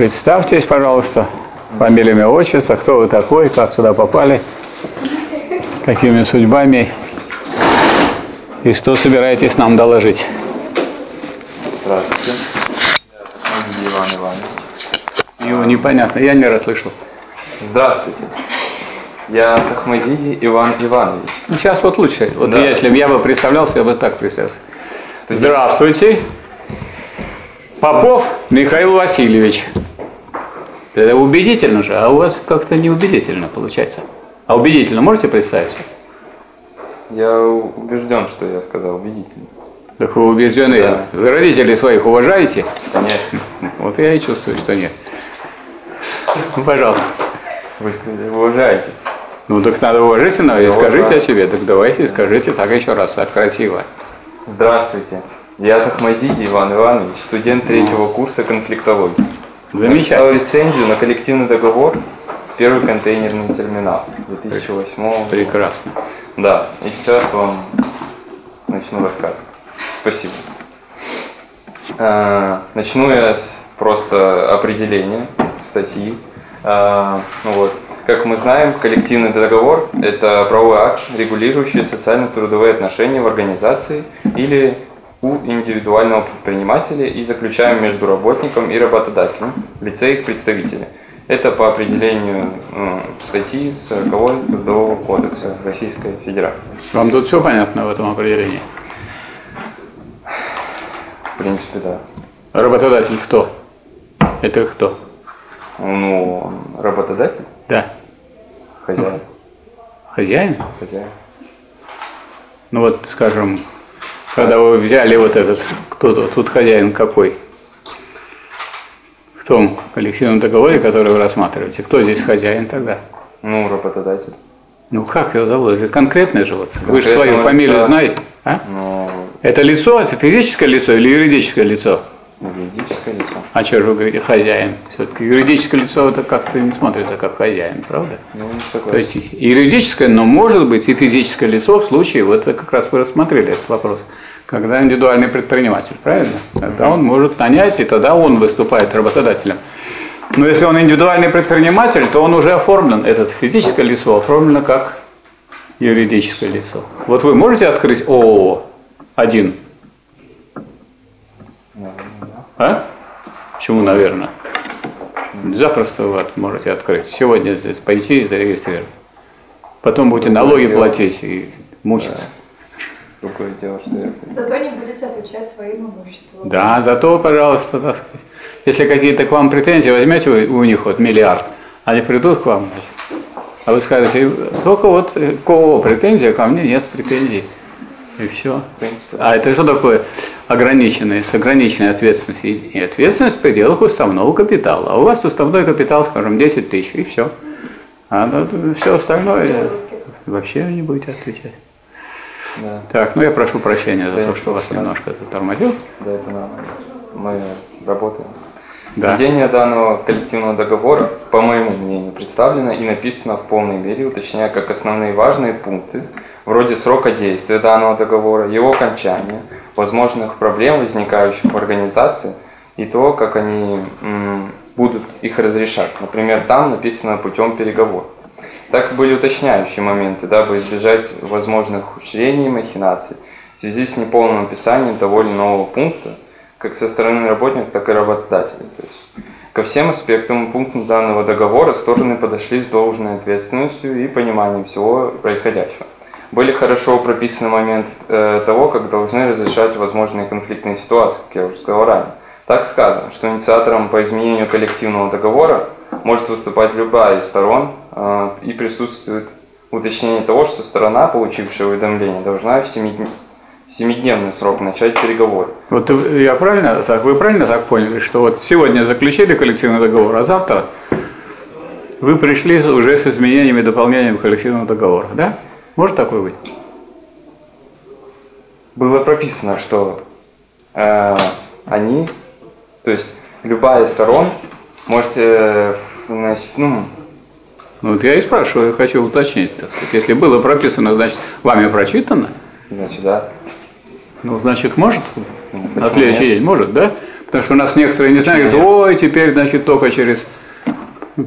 Представьтесь, пожалуйста, фамилия, имя, отчество, кто вы такой, как сюда попали, какими судьбами и что собираетесь нам доложить. Здравствуйте. Я Иван Иванович. Его непонятно, я не расслышал. Здравствуйте. Я Тахмазиди Иван Иванович. Ну, сейчас вот лучше. Вот Да. если бы я бы представлялся, я бы так представился. Студент. Здравствуйте. Попов Михаил Васильевич. Это убедительно же, а у вас как-то не убедительно получается. А убедительно можете представиться? Я убежден, что я сказал убедительно. Так вы убеждены, Да. вы родителей своих уважаете? Конечно. Вот я и чувствую, что нет. Ну, пожалуйста. Вы сказали, вы уважаете. Ну, так надо уважительно, и Я скажите уважаю. о себе. Так давайте скажите так еще раз, так красиво. Здравствуйте. Я Тахмазиди Иван Иванович, студент третьего курса конфликтологии. Написал Замечательно. лицензию на коллективный договор «Первый контейнерный терминал» 2008 года. Прекрасно. Да, и сейчас вам начну рассказывать. Спасибо. Э, Начну я с просто определения статьи. Э, Ну вот. Как мы знаем, коллективный договор – это правовой акт, регулирующий социально-трудовые отношения в организации или у индивидуального предпринимателя и заключаем между работником и работодателем в лице их представителя. Это по определению э, статьи 40 Трудового кодекса Российской Федерации. Вам тут все понятно в этом определении? В принципе, да. Работодатель кто? Это кто? Ну, работодатель, Да. хозяин, Хозяин? хозяин. Ну вот, скажем, когда вы взяли вот этот, кто тут, хозяин какой? В том коллективном договоре, который вы рассматриваете, кто здесь хозяин тогда? Ну, работодатель. Ну как его зовут? Это конкретное же вот. Вы же свою фамилию знаете? А? Ну, Это лицо, это физическое лицо или юридическое лицо? Юридическое лицо. А что же вы говорите хозяин? Все-таки юридическое лицо это как-то не смотрится как хозяин, правда? Ну, не То согласен. есть юридическое, но может быть и физическое лицо в случае, вот это как раз вы рассмотрели этот вопрос, когда индивидуальный предприниматель, правильно? Тогда он может нанять, и тогда он выступает работодателем. Но если он индивидуальный предприниматель, то он уже оформлен, этот физическое лицо оформлено как юридическое лицо. Вот вы можете открыть ООО один? А? Почему, наверное? Запросто вы можете открыть. Сегодня здесь пойти и зарегистрировать. Потом будете налоги дело. платить и мучиться. Другое дело, что я... Зато не будете отвечать своим имуществом. Да, зато, пожалуйста, так сказать, если какие-то к вам претензии, возьмете вы у них вот миллиард, они придут к вам, значит, а вы скажете, только вот э, к ООО претензия, ко мне нет претензий. И все. Принципе, А это что такое ограниченные, с ограниченной ответственностью? И ответственность в пределах уставного капитала. А у вас уставной капитал, скажем, 10 тысяч, и все. А все остальное вообще не будете отвечать. да, Так, ну я прошу прощения за Да, то, что вас ничего немножко затормозил. да, это нормально. Мы работаем. Да. Введение данного коллективного договора, по моему мнению, представлено и написано в полной мере, уточняя как основные важные пункты, вроде срока действия данного договора, его окончания, возможных проблем, возникающих в организации, и то, как они будут их разрешать. Например, там написано путем переговоров. Так были уточняющие моменты, дабы избежать возможных ухудшений и махинаций в связи с неполным описанием того или иного пункта, как со стороны работника, так и работодателя. То есть ко всем аспектам и пунктам данного договора стороны подошли с должной ответственностью и пониманием всего происходящего. Были хорошо прописаны моменты э, того, как должны разрешать возможные конфликтные ситуации, как я уже сказал ранее. Так сказано, что инициатором по изменению коллективного договора может выступать любая из сторон э, и присутствует уточнение того, что сторона, получившая уведомление, должна в семидн- семидневный срок начать переговоры. Вот я правильно так, вы правильно так поняли, что вот сегодня заключили коллективный договор, а завтра вы пришли уже с изменениями, дополнением коллективного договора, да? Может такое быть? было прописано, что э, они, то есть любая из сторон может э, вносить, ну, Ну вот я и спрашиваю, я хочу уточнить, так сказать. Если было прописано, значит, вами прочитано, значит, да, ну, значит, может, Ну, на следующий нет? день может, да? Потому что у нас некоторые не знают, ой, теперь, значит, только через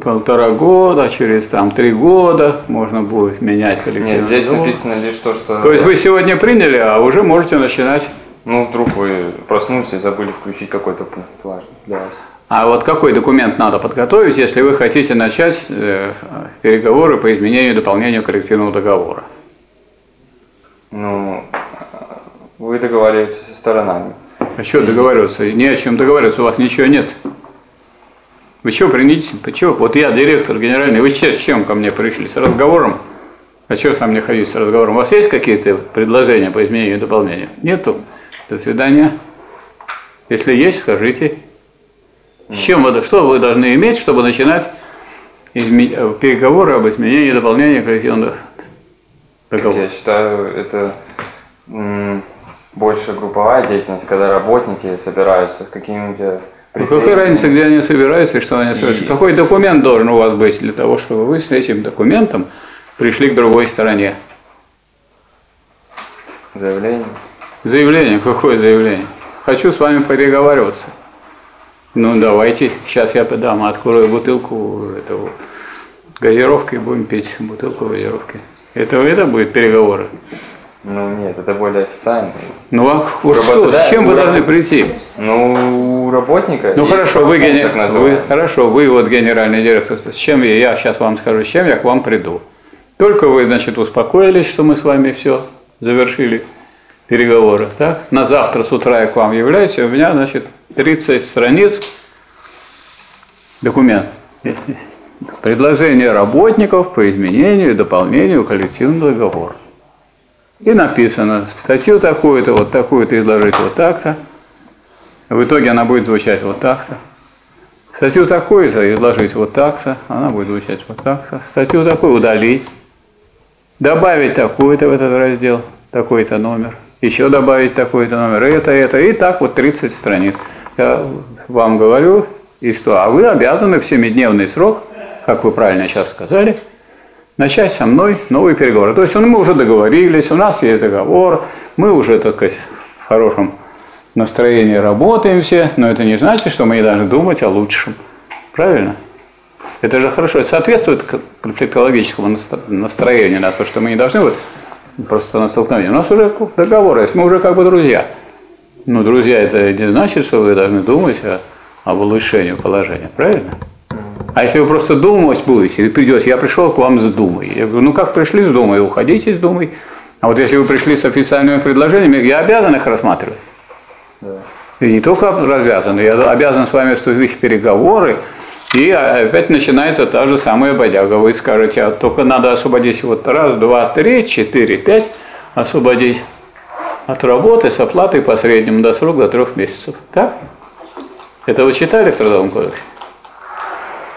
полтора года, через там три года можно будет менять коллективный Нет, здесь договор. написано лишь то, что... То есть вы сегодня приняли, а уже можете начинать. Ну, вдруг вы проснулись и забыли включить какой-то пункт важный для вас. А вот какой документ надо подготовить, если вы хотите начать э, переговоры по изменению и дополнению коллективного договора? Ну, вы договариваетесь со сторонами. А что договариваться? Не о чем договариваться, у вас ничего нет. Вы что приняли? Почему? Вот я директор генеральный, вы сейчас с чем ко мне пришли? С разговором? А что со мной ходить с разговором? У вас есть какие-то предложения по изменению и дополнению? Нету? До свидания. Если есть, скажите. С чем вы, что вы должны иметь, чтобы начинать изме- э, переговоры об изменении и дополнении коллективного договора? Я считаю, это больше групповая деятельность, когда работники собираются с какими-то Ну, какая разница, где они собираются и что они собираются? И- Какой документ должен у вас быть для того, чтобы вы с этим документом пришли к другой стороне? Заявление. Заявление, какое заявление? Хочу с вами переговариваться. Ну, давайте, сейчас я подам, открою бутылку этого газировки будем пить бутылку газировки. Это, это будет переговоры. Ну нет, это более официально. Ну, а вот что, с чем вы должны прийти? Ну, у работника Ну хорошо, вы, так вы, хорошо, вы вот генеральный директор, с чем я, я сейчас вам скажу, с чем я к вам приду. Только вы, значит, успокоились, что мы с вами все завершили переговоры, так? На завтра с утра я к вам являюсь, и у меня, значит, 30 страниц документ. Предложение работников по изменению и дополнению коллективного договора. И написано, статью такую-то, вот такую-то изложить вот так-то. В итоге она будет звучать вот так-то. Статью такую-то изложить вот так-то, она будет звучать вот так-то. Статью такую удалить. Добавить такую-то в этот раздел, такой-то номер. Еще добавить такой-то номер. Это, это. И так вот 30 страниц. Я вам говорю, и что? А вы обязаны в семидневный срок, как вы правильно сейчас сказали, начать со мной новые переговоры. То есть ну, мы уже договорились, у нас есть договор, мы уже, так сказать, в хорошем настроении работаем все, но это не значит, что мы не должны думать о лучшем. Правильно? Это же хорошо, это соответствует конфликтологическому наст- настроению, на то, что мы не должны вот просто на столкновение. У нас уже договор есть, мы уже как бы друзья. Ну, друзья, это не значит, что вы должны думать о, об улучшении положения, правильно? А если вы просто думать будете, и придете, я пришел к вам с Думой. Я говорю, ну как пришли с Думой, уходите с Думой. А вот если вы пришли с официальными предложениями, я обязан их рассматривать. И не только развязан, я обязан с вами вступить в переговоры, и опять начинается та же самая бодяга. Вы скажете, а только надо освободить вот раз, два, три, четыре, пять, освободить от работы с оплатой по среднему до срок до трех месяцев. Так? Это вы читали в Трудовом кодексе?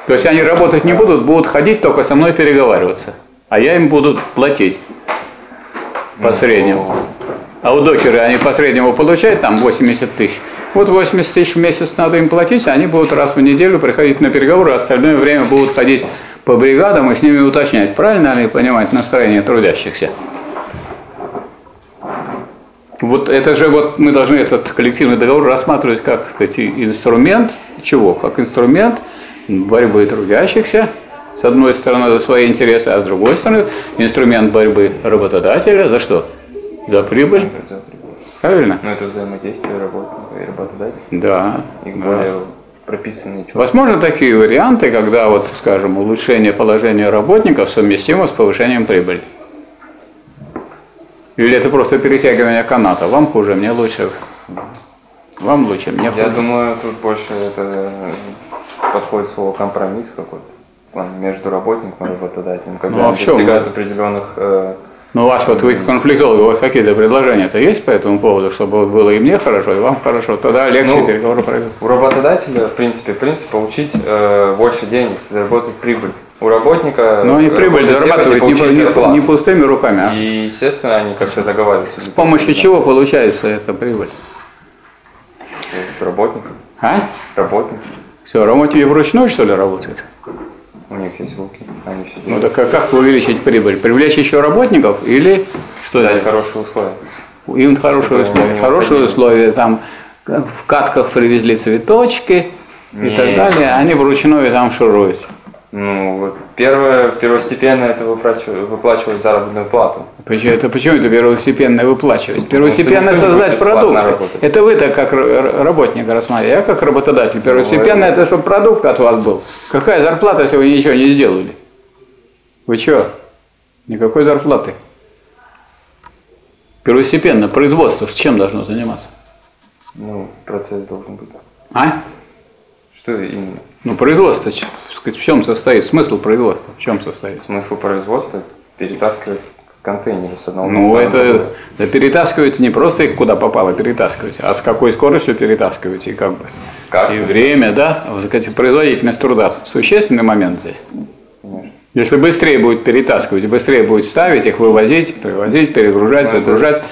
То есть они работать не будут, будут ходить только со мной переговариваться. А я им буду платить по среднему. А у докера они по среднему получают там 80 тысяч. Вот 80 тысяч в месяц надо им платить, а они будут раз в неделю приходить на переговоры, а остальное время будут ходить по бригадам и с ними уточнять, правильно они понимают настроение трудящихся. Вот это же вот мы должны этот коллективный договор рассматривать как так инструмент чего? Как инструмент борьбы трудящихся, с одной стороны за свои интересы, а с другой стороны инструмент борьбы работодателя за что? За прибыль, правильно? Ну, это взаимодействие работника и работодателя. Да. Их да. более прописанные четко. Возможно такие варианты, когда вот, скажем, улучшение положения работников совместимо с повышением прибыли. Или это просто перетягивание каната. Вам хуже, мне лучше. Вам лучше, мне хуже. Я думаю, тут больше это подходит слово компромисс какой-то. между работником и работодателем, когда Ну, а они достигают определенных э, Ну, у вас вот вы конфликтологи, у вас какие-то предложения-то есть по этому поводу, чтобы было и мне хорошо, и вам хорошо, тогда легче Ну, переговоры пройдут. У работодателя, в принципе, принцип получить э, больше денег, заработать прибыль. У работника Но они э, прибыль работает тем, зарабатывают не, не- не пустыми руками, а И, естественно, они как-то договариваются. с помощью чего получается эта прибыль? Работник. А? Работник. Все, работники вручную, что ли, работают? У них есть руки, они все Ну делают. так а как увеличить прибыль? Привлечь еще работников или что Дать хорошие условия. Им хорошие условия. Хорошие условия, там в катках привезли цветочки и так далее, они вручную там шуруют. Ну, вот первое, первостепенно это выплачивать, выплачивать заработную плату. Почему это, почему это первостепенно выплачивать? Первостепенно будет создать продукт. работать. Это вы так как работник рассматриваете, я как работодатель. Первостепенно Ну, это- это чтобы продукт от вас был. Какая зарплата, если вы ничего не сделали? Вы что? Никакой зарплаты. Первостепенно производство с чем должно заниматься? Ну, процесс должен быть. А? Что именно? Ну, производство, сказать, в чем состоит? Смысл производства в чем состоит? Смысл производства перетаскивать контейнеры с одного Ну, это да, перетаскиваете не просто их куда попало перетаскиваете, а с какой скоростью перетаскиваете и как бы. Как? И время, да, вот, сказать, производительность труда существенный момент здесь. Конечно. Если быстрее будет перетаскивать, быстрее будет ставить их, вывозить, привозить, перегружать, Ну, загружать,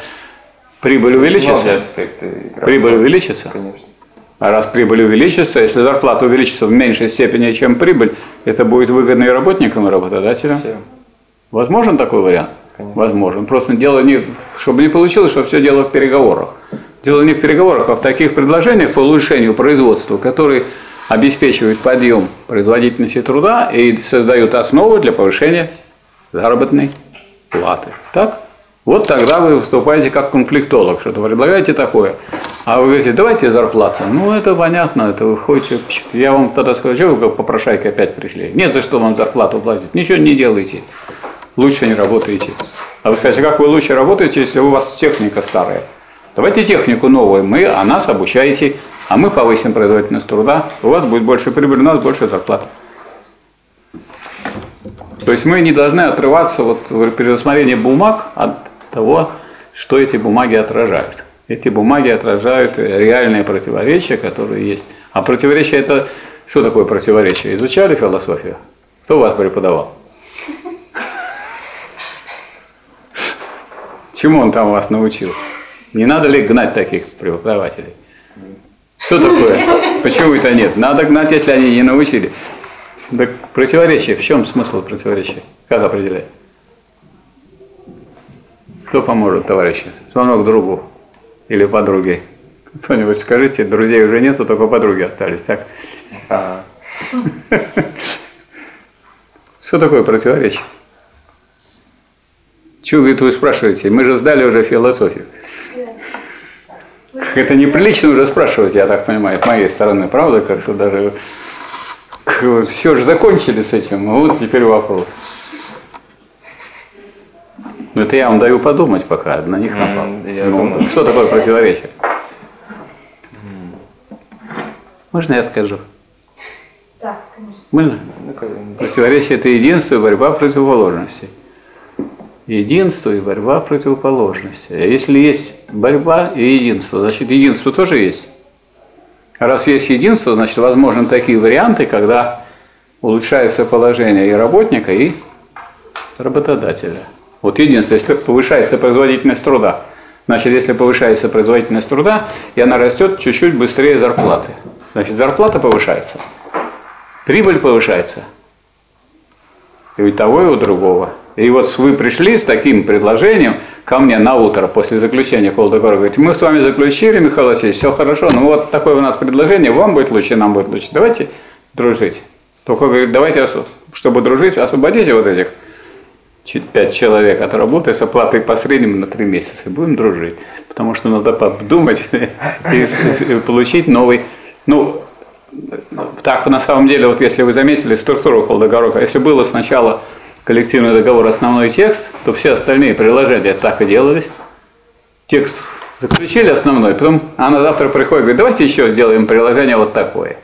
прибыль увеличится. аспекты Прибыль увеличится. Конечно. А раз прибыль увеличится, если зарплата увеличится в меньшей степени, чем прибыль, это будет выгодно и работникам, и работодателям. Всем. Возможен такой вариант? Конечно. Возможен. Просто дело не, чтобы не получилось, что все дело в переговорах. Дело не в переговорах, а в таких предложениях по улучшению производства, которые обеспечивают подъем производительности труда и создают основу для повышения заработной платы. Так? Вот тогда вы выступаете как конфликтолог, что-то предлагаете такое. А вы говорите, давайте зарплату. Ну, это понятно, это вы ходите. пш, Я вам тогда скажу, что вы как опять пришли. Нет за что вам зарплату платить. Ничего не делаете. Лучше не работаете. А вы скажете, как вы лучше работаете, если у вас техника старая? Давайте технику новую, мы, а нас обучаете, а мы повысим производительность труда, у вас будет больше прибыли, у нас больше зарплата. То есть мы не должны отрываться вот при рассмотрении бумаг от того, что эти бумаги отражают. Эти бумаги отражают реальные противоречия, которые есть. А противоречие это что такое противоречие? Изучали философию? Кто вас преподавал? Чему он там вас научил? Не надо ли гнать таких преподавателей? Что такое? Почему это нет? Надо гнать, если они не научили. Так противоречие, в чем смысл противоречия? Как определять? Кто поможет, товарищи? Звонок другу или подруге. Кто-нибудь скажите, друзей уже нету, только подруги остались, так? Ага. Что такое противоречие? Чего, говорит, вы спрашиваете? Мы же сдали уже философию. Это неприлично уже спрашивать, я так понимаю, с моей стороны, правда? Как-то даже все же закончили с этим, а вот теперь вопрос. Ну, это я вам даю подумать пока, на них напал. Я Ну, думаю. Что такое противоречие? Можно я скажу? Да, конечно. Можно? Ну, Противоречие – это единство и борьба противоположностей. Единство и борьба противоположностей. А если есть борьба и единство, значит единство тоже есть. А раз есть единство, значит возможны такие варианты, когда улучшается положение и работника, и работодателя. Вот единство, если повышается производительность труда, значит, если повышается производительность труда, и она растет чуть-чуть быстрее зарплаты, значит, зарплата повышается, прибыль повышается, и у того, и у другого. И вот вы пришли с таким предложением ко мне на утро после заключения колдогора, говорите, мы с вами заключили, Михаил Васильевич, все хорошо, ну вот такое у нас предложение, вам будет лучше, нам будет лучше, давайте дружить. Только, говорит, давайте, чтобы дружить, освободите вот этих пять человек от работы с оплатой по среднему на три месяца, будем дружить. Потому что надо подумать и получить новый, ну, так, на самом деле, вот если вы заметили структуру колдогорока, если было сначала коллективный договор основной текст, то все остальные приложения так и делались. Текст заключили основной, потом она завтра приходит говорит, давайте еще сделаем приложение вот такое.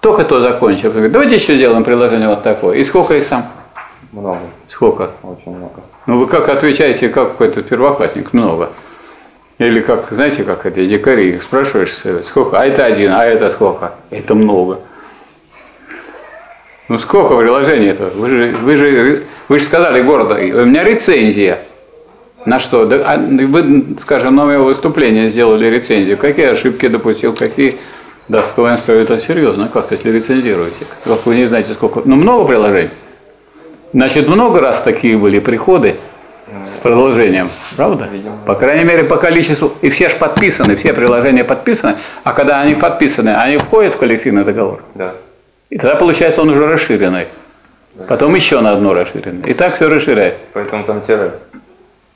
Только то закончил. Говорит, давайте еще сделаем приложение вот такое. И сколько их там? Много, Сколько? очень много. Ну вы как отвечаете, как какой-то первоклассник? Много. Или как, знаете, как это, дикари, их спрашиваешь, сколько? А это один, а это сколько? Это много. Ну сколько приложений это? Вы же, вы же, вы же сказали города, у меня рецензия. На что? Да, а вы, скажем, на мое выступление сделали рецензию. Какие ошибки допустил, какие достоинства? Это серьезно, как если рецензируете. Как вы не знаете, сколько. Ну много приложений. Значит, много раз такие были приходы, с продолжением, правда? По крайней мере, по количеству. И все же подписаны, все приложения подписаны. А когда они подписаны, они входят в коллективный договор. Да. И тогда получается он уже расширенный. Потом еще на одно расширенное. И так все расширяет. Поэтому там тире.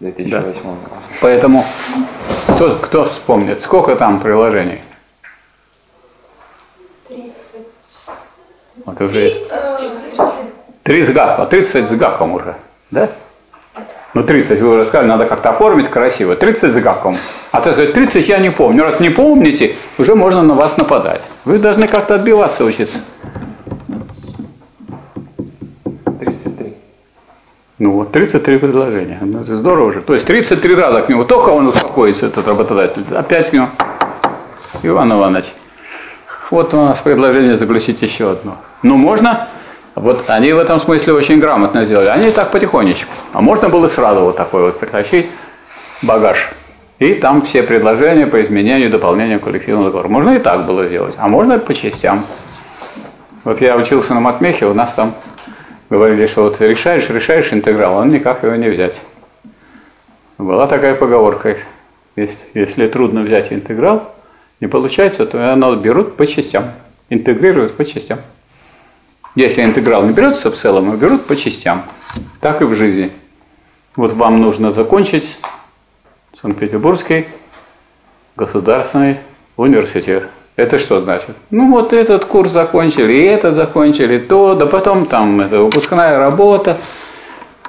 2008 Поэтому кто, кто вспомнит, сколько там приложений? 30. Вот уже 30 гаков, а 30 с гаком уже, да? Ну 30, вы уже сказали, надо как-то оформить красиво. 30 с гаком. А ты сказать, 30 я не помню. Раз не помните, уже можно на вас нападать. Вы должны как-то отбиваться учиться. 33. Ну вот, 33 предложения. Ну, это здорово же. То есть 33 раза к нему. Только он успокоится, этот работодатель. Опять к нему. Иван Иванович. Вот у нас предложение заключить еще одно. Ну, можно. Вот они в этом смысле очень грамотно сделали. Они так потихонечку. А можно было сразу вот такой вот притащить багаж. И там все предложения по изменению, дополнению коллективного договора. Можно и так было сделать. А можно по частям. Вот я учился на матмехе, у нас там говорили, что вот решаешь, решаешь интеграл, он никак его не взять. Была такая поговорка, если, если трудно взять интеграл, не получается, то оно берут по частям, интегрируют по частям. Если интеграл не берется в целом, а берут по частям. Так и в жизни. Вот вам нужно закончить Санкт-Петербургский государственный университет. Это что значит? Ну вот этот курс закончили, и этот закончили, то, да потом там это выпускная работа.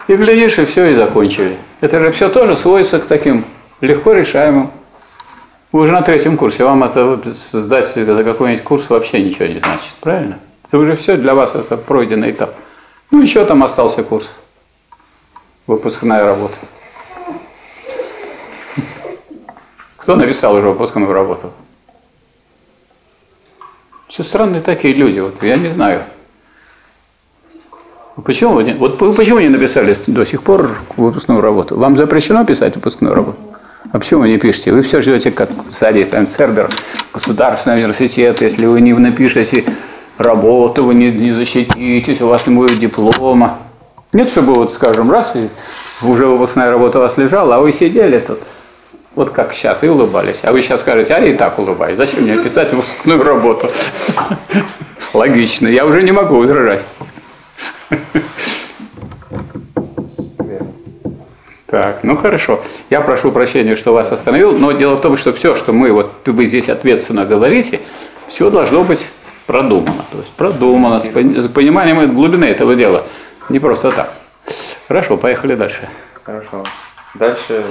И глядишь, и все, и закончили. Это же все тоже сводится к таким легко решаемым. Вы уже на третьем курсе, вам это сдать это какой-нибудь курс вообще ничего не значит, правильно? Это уже все для вас это пройденный этап. Ну еще там остался курс. Выпускная работа. Кто написал уже выпускную работу? Все странные такие люди, вот я не знаю. Почему вы не, вот вы почему не написали до сих пор выпускную работу? Вам запрещено писать выпускную работу? А почему вы не пишете? Вы все живете как сзади, там, Цербер, государственный университет. Если вы не напишете работу, вы не, не защититесь, у вас не будет диплома. Нет, чтобы вот, скажем, раз, и уже выпускная работа у вас лежала, а вы сидели тут, вот как сейчас, и улыбались. А вы сейчас скажете, а я и так улыбаюсь. Зачем мне писать выпускную работу? Логично, я уже не могу. Верно. Так, ну хорошо. Я прошу прощения, что вас остановил, но дело в том, что все, что мы, вот вы здесь ответственно говорите, все должно быть продумано. То есть продумано, с, пони- с пониманием глубины этого дела. Не просто так. Хорошо, поехали дальше. Хорошо. Дальше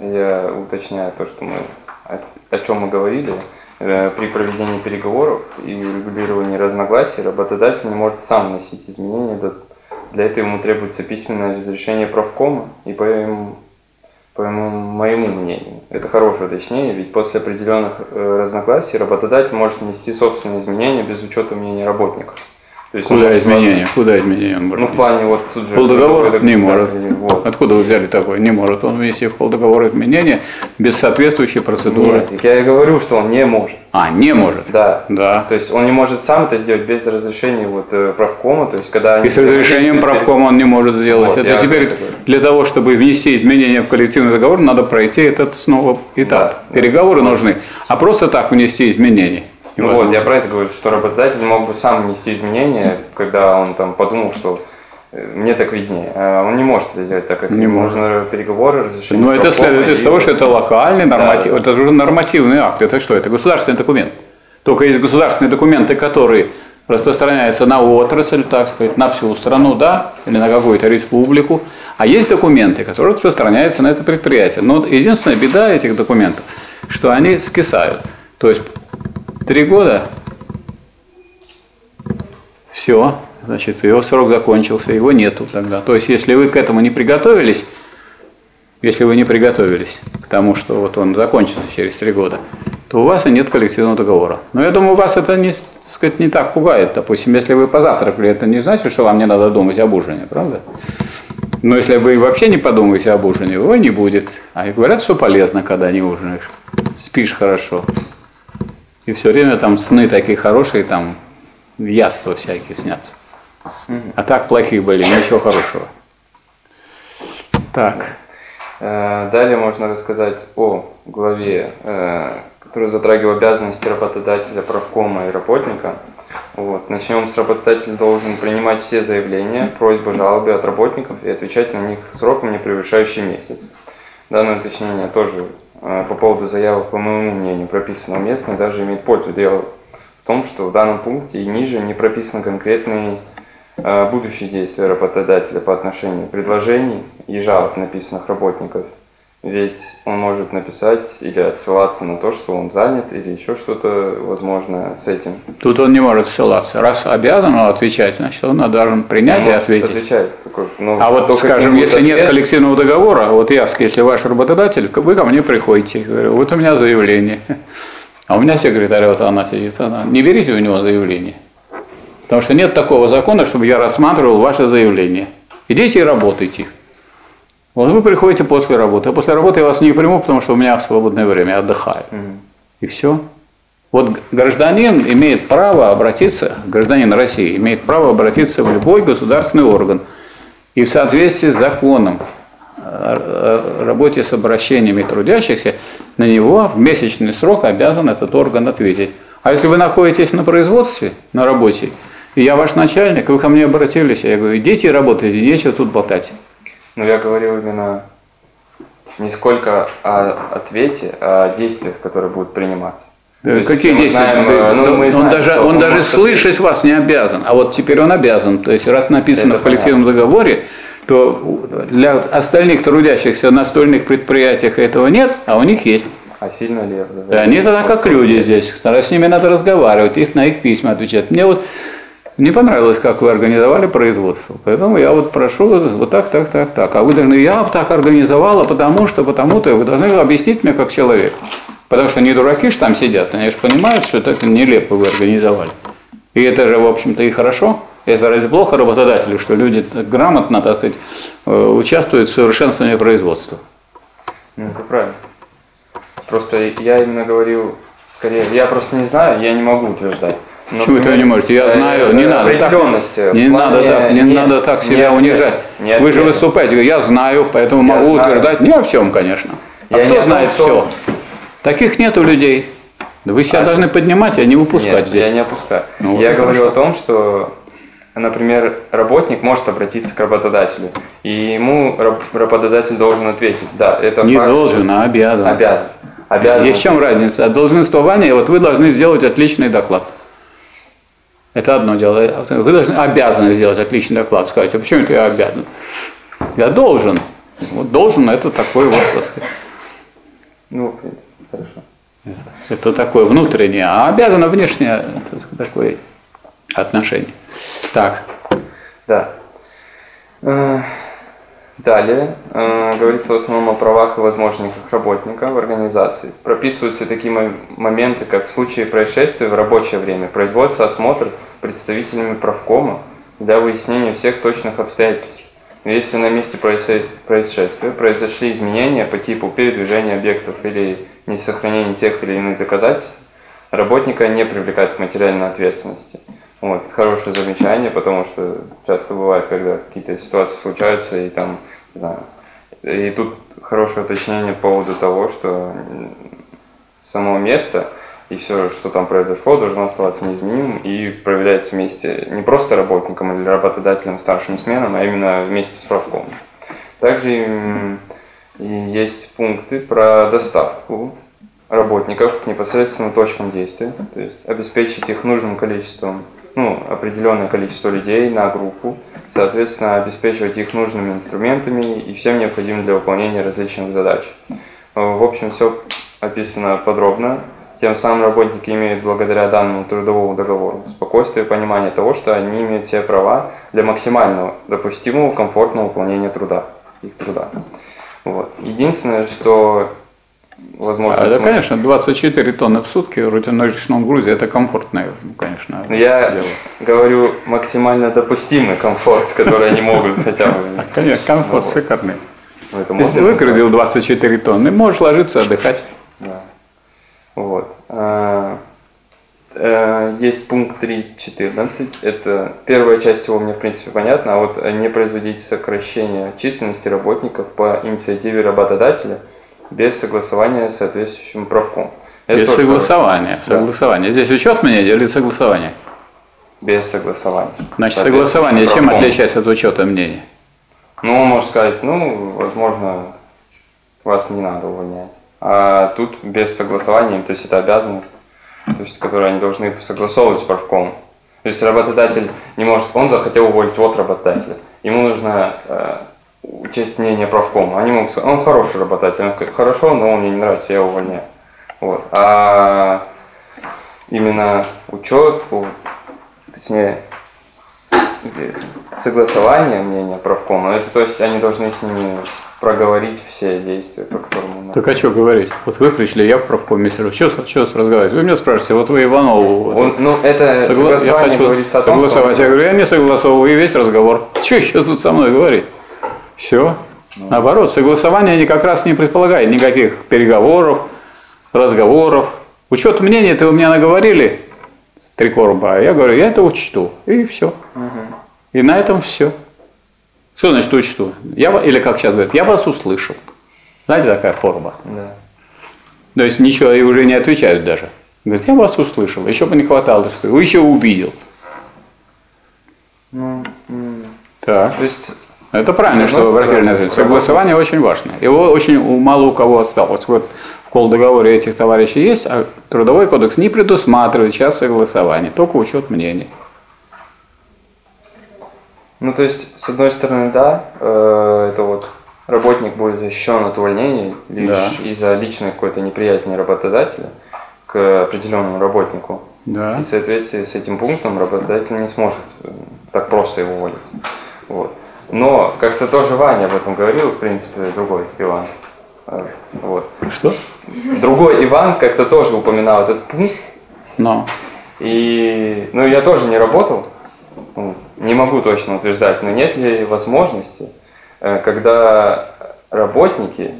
я уточняю то, что мы о, чем мы говорили. Э, При проведении переговоров и урегулировании разногласий работодатель не может сам вносить изменения. Для этого ему требуется письменное разрешение правкома и по, по моему, мнению. Это хорошее уточнение, ведь после определенных э, разногласий работодатель может внести собственные изменения без учета мнения работников. То есть Куда может изменения? Куда изменения он может? Ну, в плане вот тут же... Полдоговора трудовой не может. да, Вот. Откуда вы взяли такое? Не может. Он внести в полдоговор изменения без соответствующей процедуры. Нет, так я и говорю, что он не может. А, не может. Да. Да. То есть он не может сам это сделать без разрешения вот э, правкома, то есть когда... И с разрешением правкома он не может сделать. Вот, это теперь говорю. для того, чтобы внести изменения в коллективный договор, надо пройти этот снова этап. Да, да. Переговоры нужны. А просто так внести изменения. Ну вот, я про это говорю, что работодатель мог бы сам внести изменения, когда он там подумал, что э, мне так виднее. А он не может это сделать, так как Не ему может. нужно переговоры, разрешение Но это правкома следует из того, что это локальный норматив, Да, да. это же нормативный акт. Это что? Это государственный документ. Только есть государственные документы, которые распространяются на отрасль, так сказать, на всю страну, да, или на какую-то республику. А есть документы, которые распространяются на это предприятие. Но единственная беда этих документов, что они скисают. То есть три года все, значит, его срок закончился, его нету тогда. То есть, если вы к этому не приготовились, если вы не приготовились к тому, что вот он закончится через три года, то у вас и нет коллективного договора. Но я думаю, вас это не, сказать, не так пугает. Допустим, если вы позавтракали, это не значит, что вам не надо думать об ужине, правда? Но если вы вообще не подумаете об ужине, его не будет. А говорят, что полезно, когда не ужинаешь. Спишь хорошо. И все время там сны такие хорошие, там яства всякие снятся. А так плохие были, ничего хорошего. Так. Э, Далее можно рассказать о главе, э, которая затрагивает обязанности работодателя, правкома и работника. Вот. Начнем с работодатель должен принимать все заявления, просьбы, жалобы от работников и отвечать на них сроком, не превышающим месяц. Данное уточнение тоже по поводу заявок, по моему мнению, прописано уместно даже имеет пользу. Дело в том, что в данном пункте и ниже не прописаны конкретные э, будущие действия работодателя по отношению предложений и жалоб написанных работников. Ведь он может написать или отсылаться на то, что он занят, или еще что-то, возможно, с этим. Тут он не может ссылаться. Раз обязан он отвечать, значит, он должен принять и Он ответить. Отвечает. Такой, ну, А вот, скажем, если будет нет ответ, коллективного договора, вот я, если ваш работодатель, вы ко мне приходите, говорю, вот у меня заявление. А у меня секретарь, вот она сидит, она, не берите у него заявление. Потому что нет такого закона, чтобы я рассматривал ваше заявление. Идите и работайте. Вот вы приходите после работы, а после работы я вас не приму, потому что у меня свободное время, я отдыхаю. Мгм. И все. Вот гражданин имеет право обратиться, гражданин России имеет право обратиться в любой государственный орган и в соответствии с законом о работе с обращениями трудящихся, на него в месячный срок обязан этот орган ответить. А если вы находитесь на производстве, на работе, и я ваш начальник, вы ко мне обратились, я говорю, идите и работайте, нечего тут болтать. Но я говорил именно не сколько о ответе, а о действиях, которые будут приниматься. То есть, Какие действия? знаем, Да, э, ну, да, мы он знаем, даже, он даже слышать вас не обязан, а вот теперь он обязан. То есть раз написано Это в коллективном договоре, то для остальных трудящихся на стольных предприятиях этого нет, а у них есть. А сильно ли это? И они тогда как люди здесь. С ними надо разговаривать, их на их письма отвечать. Мне вот не понравилось, как вы организовали производство. Поэтому я вот прошу вот так, так, так, так. А вы должны, я так организовала, потому что, потому-то. Вы должны объяснить мне как человек. Потому что не дураки же там сидят, они же понимают, что это нелепо вы организовали. И это же, в общем-то, и хорошо. Это разве плохо работодателю, что люди грамотно, так сказать, э, участвуют в совершенствовании производства. Ну, это правильно. Просто я именно говорил, скорее, я просто не знаю, я не могу утверждать. Но, Почему это вы не можете? Я знаю, не э, надо так. определенности. в Не надо так, не, не- надо так не себя ответа, унижать. не Вы же выступаете, я знаю, поэтому Я могу знаю. утверждать. Не о всем, конечно. А Я не кто том, знает что- все? Таких нету людей. Вы себя А, должны поднимать, а не выпускать Нет, здесь. я не опускаю. Ну, вот я и говорю хорошо. о том, что, например, работник может обратиться к работодателю, и ему раб- работодатель должен ответить, да, это Не факт, должен, а обязан. обязан. Обязан. Есть в чем разница? От долженствования, вот вы должны сделать отличный доклад. Это одно дело. Вы должны обязаны сделать отличный доклад. Сказать, а почему это я обязан? Я должен. Вот должен это такой вот, так сказать, Ну, в принципе, хорошо. это такое внутреннее, а обязано внешнее такое отношение. Так, Да. Далее э, говорится в основном о правах и возможностях работника в организации. Прописываются такие мо- моменты, как в случае происшествия в рабочее время производится осмотр представителями правкома для выяснения всех точных обстоятельств. Но Если на месте происше- происшествия произошли изменения по типу передвижения объектов или несохранения тех или иных доказательств, работника не привлекают к материальной ответственности. Вот, это хорошее замечание, потому что часто бывает, когда какие-то ситуации случаются, и там, не знаю, и тут хорошее уточнение по поводу того, что само место и все, что там произошло, должно оставаться неизменимым и проверяется вместе не просто работником или работодателем старшим сменам, а именно вместе с правком. Также и есть пункты про доставку работников к непосредственно точкам действия, то есть обеспечить их нужным количеством, ну, определенное количество людей на группу, соответственно, обеспечивать их нужными инструментами и всем необходимым для выполнения различных задач. В общем, все описано подробно. Тем самым работники имеют благодаря данному трудовому договору спокойствие и понимание того, что они имеют все права для максимального допустимого комфортного выполнения труда, их труда. Вот. Единственное, что возможно... а, да, конечно, 24 тонны в сутки в ручном грузе, это комфортное, ну, конечно, Но я дело. говорю максимально допустимый комфорт, который они могут хотя бы. Конечно, комфорт Ну, шикарный. Ну, Если выгрузил 24 тонны, можешь ложиться отдыхать. Да. Вот. А, э, есть пункт 3.14. Это первая часть его мне, в принципе, понятна. А вот э, не производить сокращение численности работников по инициативе работодателя без согласования с соответствующим правком. Это Без согласования. Да. Согласование. Здесь учет мнения или согласование? Без согласования. Значит, согласование чем отличается от учета мнения? Ну, он может сказать, ну, возможно, вас не надо увольнять. А тут без согласования, то есть это обязанность, то есть, которую они должны согласовывать с правком. То есть работодатель не может, он захотел уволить вот работодателя, ему нужно э, учесть мнение правкома. Они могут сказать, он хороший работодатель, он хорошо, но он мне не нравится, я его увольняю. Вот. А именно учет, точнее, это? согласование мнения правкома, это то есть они должны с ними проговорить все действия, по которым он Так а что говорить? Вот вы пришли, я в правкоме сижу. Что, что разговаривать? Вы меня спрашиваете, вот вы Иванову. Он, ну, это согла- я согласование хочу говорится о том, согласовать. что... Я говорю, я не согласовываю, и весь разговор. Что еще тут со мной говорить? Все. Ну. Наоборот, согласование они как раз не предполагает никаких переговоров, разговоров. Учет мнения, это вы мне наговорили, три короба, а я говорю, я это учту. И все. И на этом все. Что значит учту? Я, или как сейчас говорят, я вас услышал. Знаете, такая форма. Да. То есть ничего и уже не отвечают даже. Говорят, я вас услышал. Еще бы не хватало, что вы еще увидел. Ну, Так. то есть, Это правильно, что вы обратили на это. Согласование очень важно. Его очень мало у кого осталось. Вот в колдоговоре этих товарищей есть, а Трудовой кодекс не предусматривает сейчас согласование, только учет мнений. ну, то есть, с одной стороны, да, э, это вот работник будет защищен от увольнения лишь Да. из-за личной какой-то неприязни работодателя к определенному работнику. Да. И в соответствии с этим пунктом работодатель не сможет э, так просто его уволить. Вот. Но как-то тоже Ваня об этом говорил, в принципе, другой Иван. Э, Вот. Что? Другой Иван как-то тоже упоминал этот пункт. Но. И, ну, я тоже не работал, ну, не могу точно утверждать, но нет ли возможности, э, когда работники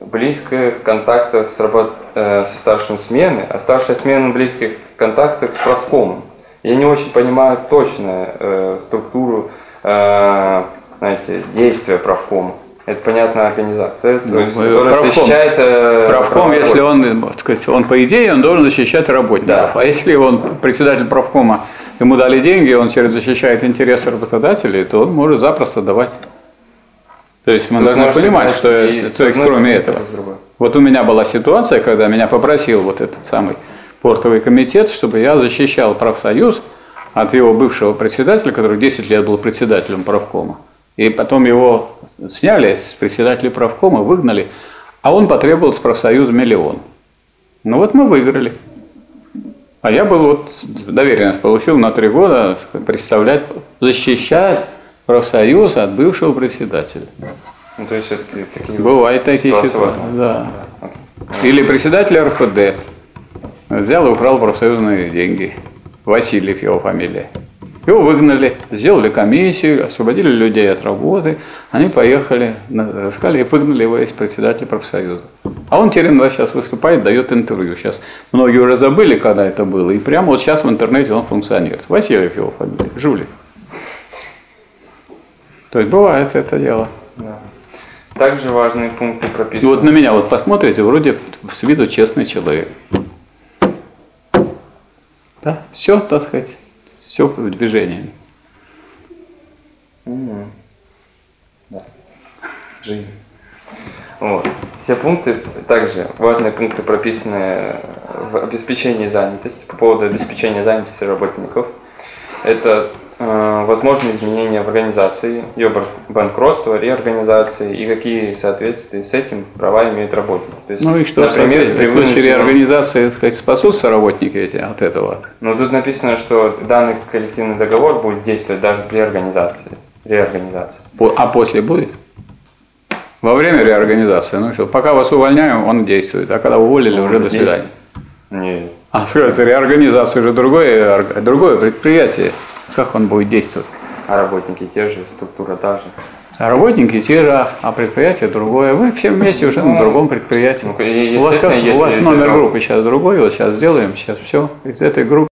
близких контактах с рабо- э, со старшим смены, а старшая смена близких контактах с правкомом. Я не очень понимаю точно э, структуру, э, знаете, действия правкома. Это понятная организация, то Ну, есть, э, которая правком. защищает... э, Правком, если он, так сказать, он по идее, он должен защищать работников. Да. А если он председатель правкома, ему дали деньги, он через защищает интересы работодателей, то он может запросто давать. То есть мы Тут должны понимать, что это- то есть кроме этого. Вот у меня была ситуация, когда меня попросил вот этот самый портовый комитет, чтобы я защищал профсоюз от его бывшего председателя, который 10 лет был председателем правкома. И потом его сняли с председателя правкома, выгнали, а он потребовал с профсоюза миллион. Ну вот мы выиграли. А я был вот доверенность получил на три года представлять, защищать профсоюз от бывшего председателя. Ну, то есть все-таки такие Бывают такие ситуации. Да. Или председатель РПД взял и украл профсоюзные деньги. Васильев его фамилия. Его выгнали, сделали комиссию, освободили людей от работы. Они поехали, сказали и выгнали его из председателя профсоюза. А он теперь иногда сейчас выступает, дает интервью. Сейчас многие уже забыли, когда это было. И прямо вот сейчас в интернете он функционирует. Васильев его фамилия, Жулик. То есть бывает это дело. Да. Также важные пункты И прописаны. вот на меня вот посмотрите, вроде с виду честный человек. Да, все, так сказать, все в движении. Мгм. Да. Жизнь. Вот. Все пункты, также важные пункты прописаны в обеспечении занятости, по поводу обеспечения занятости работников. Это э, возможные изменения в организации, ее банкротство, реорганизации и какие в соответствии с этим права имеют работники. То есть, Ну и что, например, при вынужденном- реорганизации, так сказать, спасутся работники эти от этого? Но тут написано, что данный коллективный договор будет действовать даже при организации, реорганизации. А после будет? Во время реорганизации, ну что, пока вас увольняем, он действует, а когда уволили, Он уже уже до свидания. Нет. А это реорганизация же другое, другое предприятие. Как он будет действовать? А работники те же, структура та же. А работники те же, а- предприятие другое. Вы все вместе уже на другом предприятии. Ну, у вас, как- у если вас из номер этого- группы сейчас другой, вот сейчас сделаем, сейчас все. Из этой группы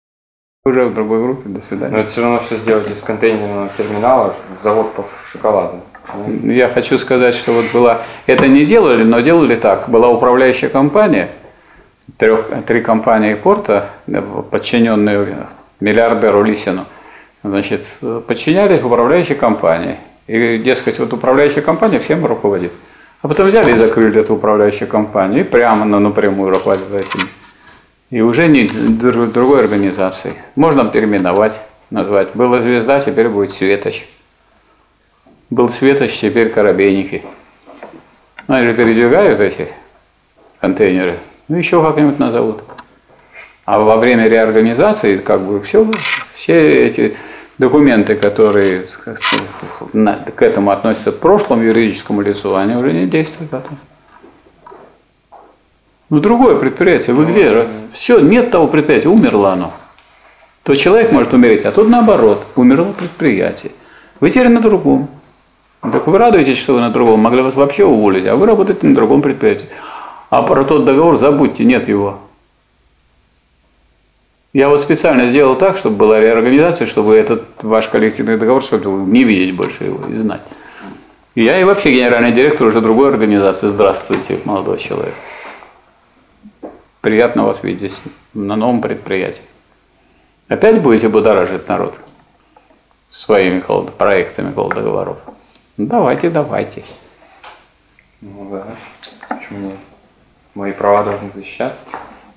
Уже в другой группе, до свидания. Но это все равно, что сделать из контейнерного терминала завод по шоколаду. Я хочу сказать, что вот была... Это не делали, но делали так. Была управляющая компания, трех, три компании порта, подчиненные миллиардеру Лисину. Значит, подчинялись управляющей компании. И, дескать, вот управляющая компания всем руководит. А потом взяли и закрыли эту управляющую компанию и прямо на напрямую руководят этим. И уже не другой организации. Можно переименовать, назвать. Была звезда, теперь будет Светоч. Был Светоч, теперь Коробейники. Ну, они же передвигают эти контейнеры. Ну, еще как-нибудь назовут. А во время реорганизации, как бы, все, все эти документы, которые к этому относятся к прошлому юридическому лицу, они уже не действуют потом. Ну, другое предприятие, вы где? Все, нет того предприятия, умерло оно. То человек может умереть, а тут наоборот, умерло предприятие. Вы теперь на другом. Так вы радуетесь, что вы на другом, могли вас вообще уволить, а вы работаете на другом предприятии. А про тот договор забудьте, нет его. Я вот специально сделал так, чтобы была реорганизация, чтобы этот ваш коллективный договор, чтобы не видеть больше его и знать. Я и вообще генеральный директор уже другой организации. Здравствуйте, молодой человек. Приятно вас видеть на новом предприятии. Опять будете будоражить народ своими проектами колдоговоров? Давайте, давайте. Ну да. Почему нет? Мои права должны защищаться.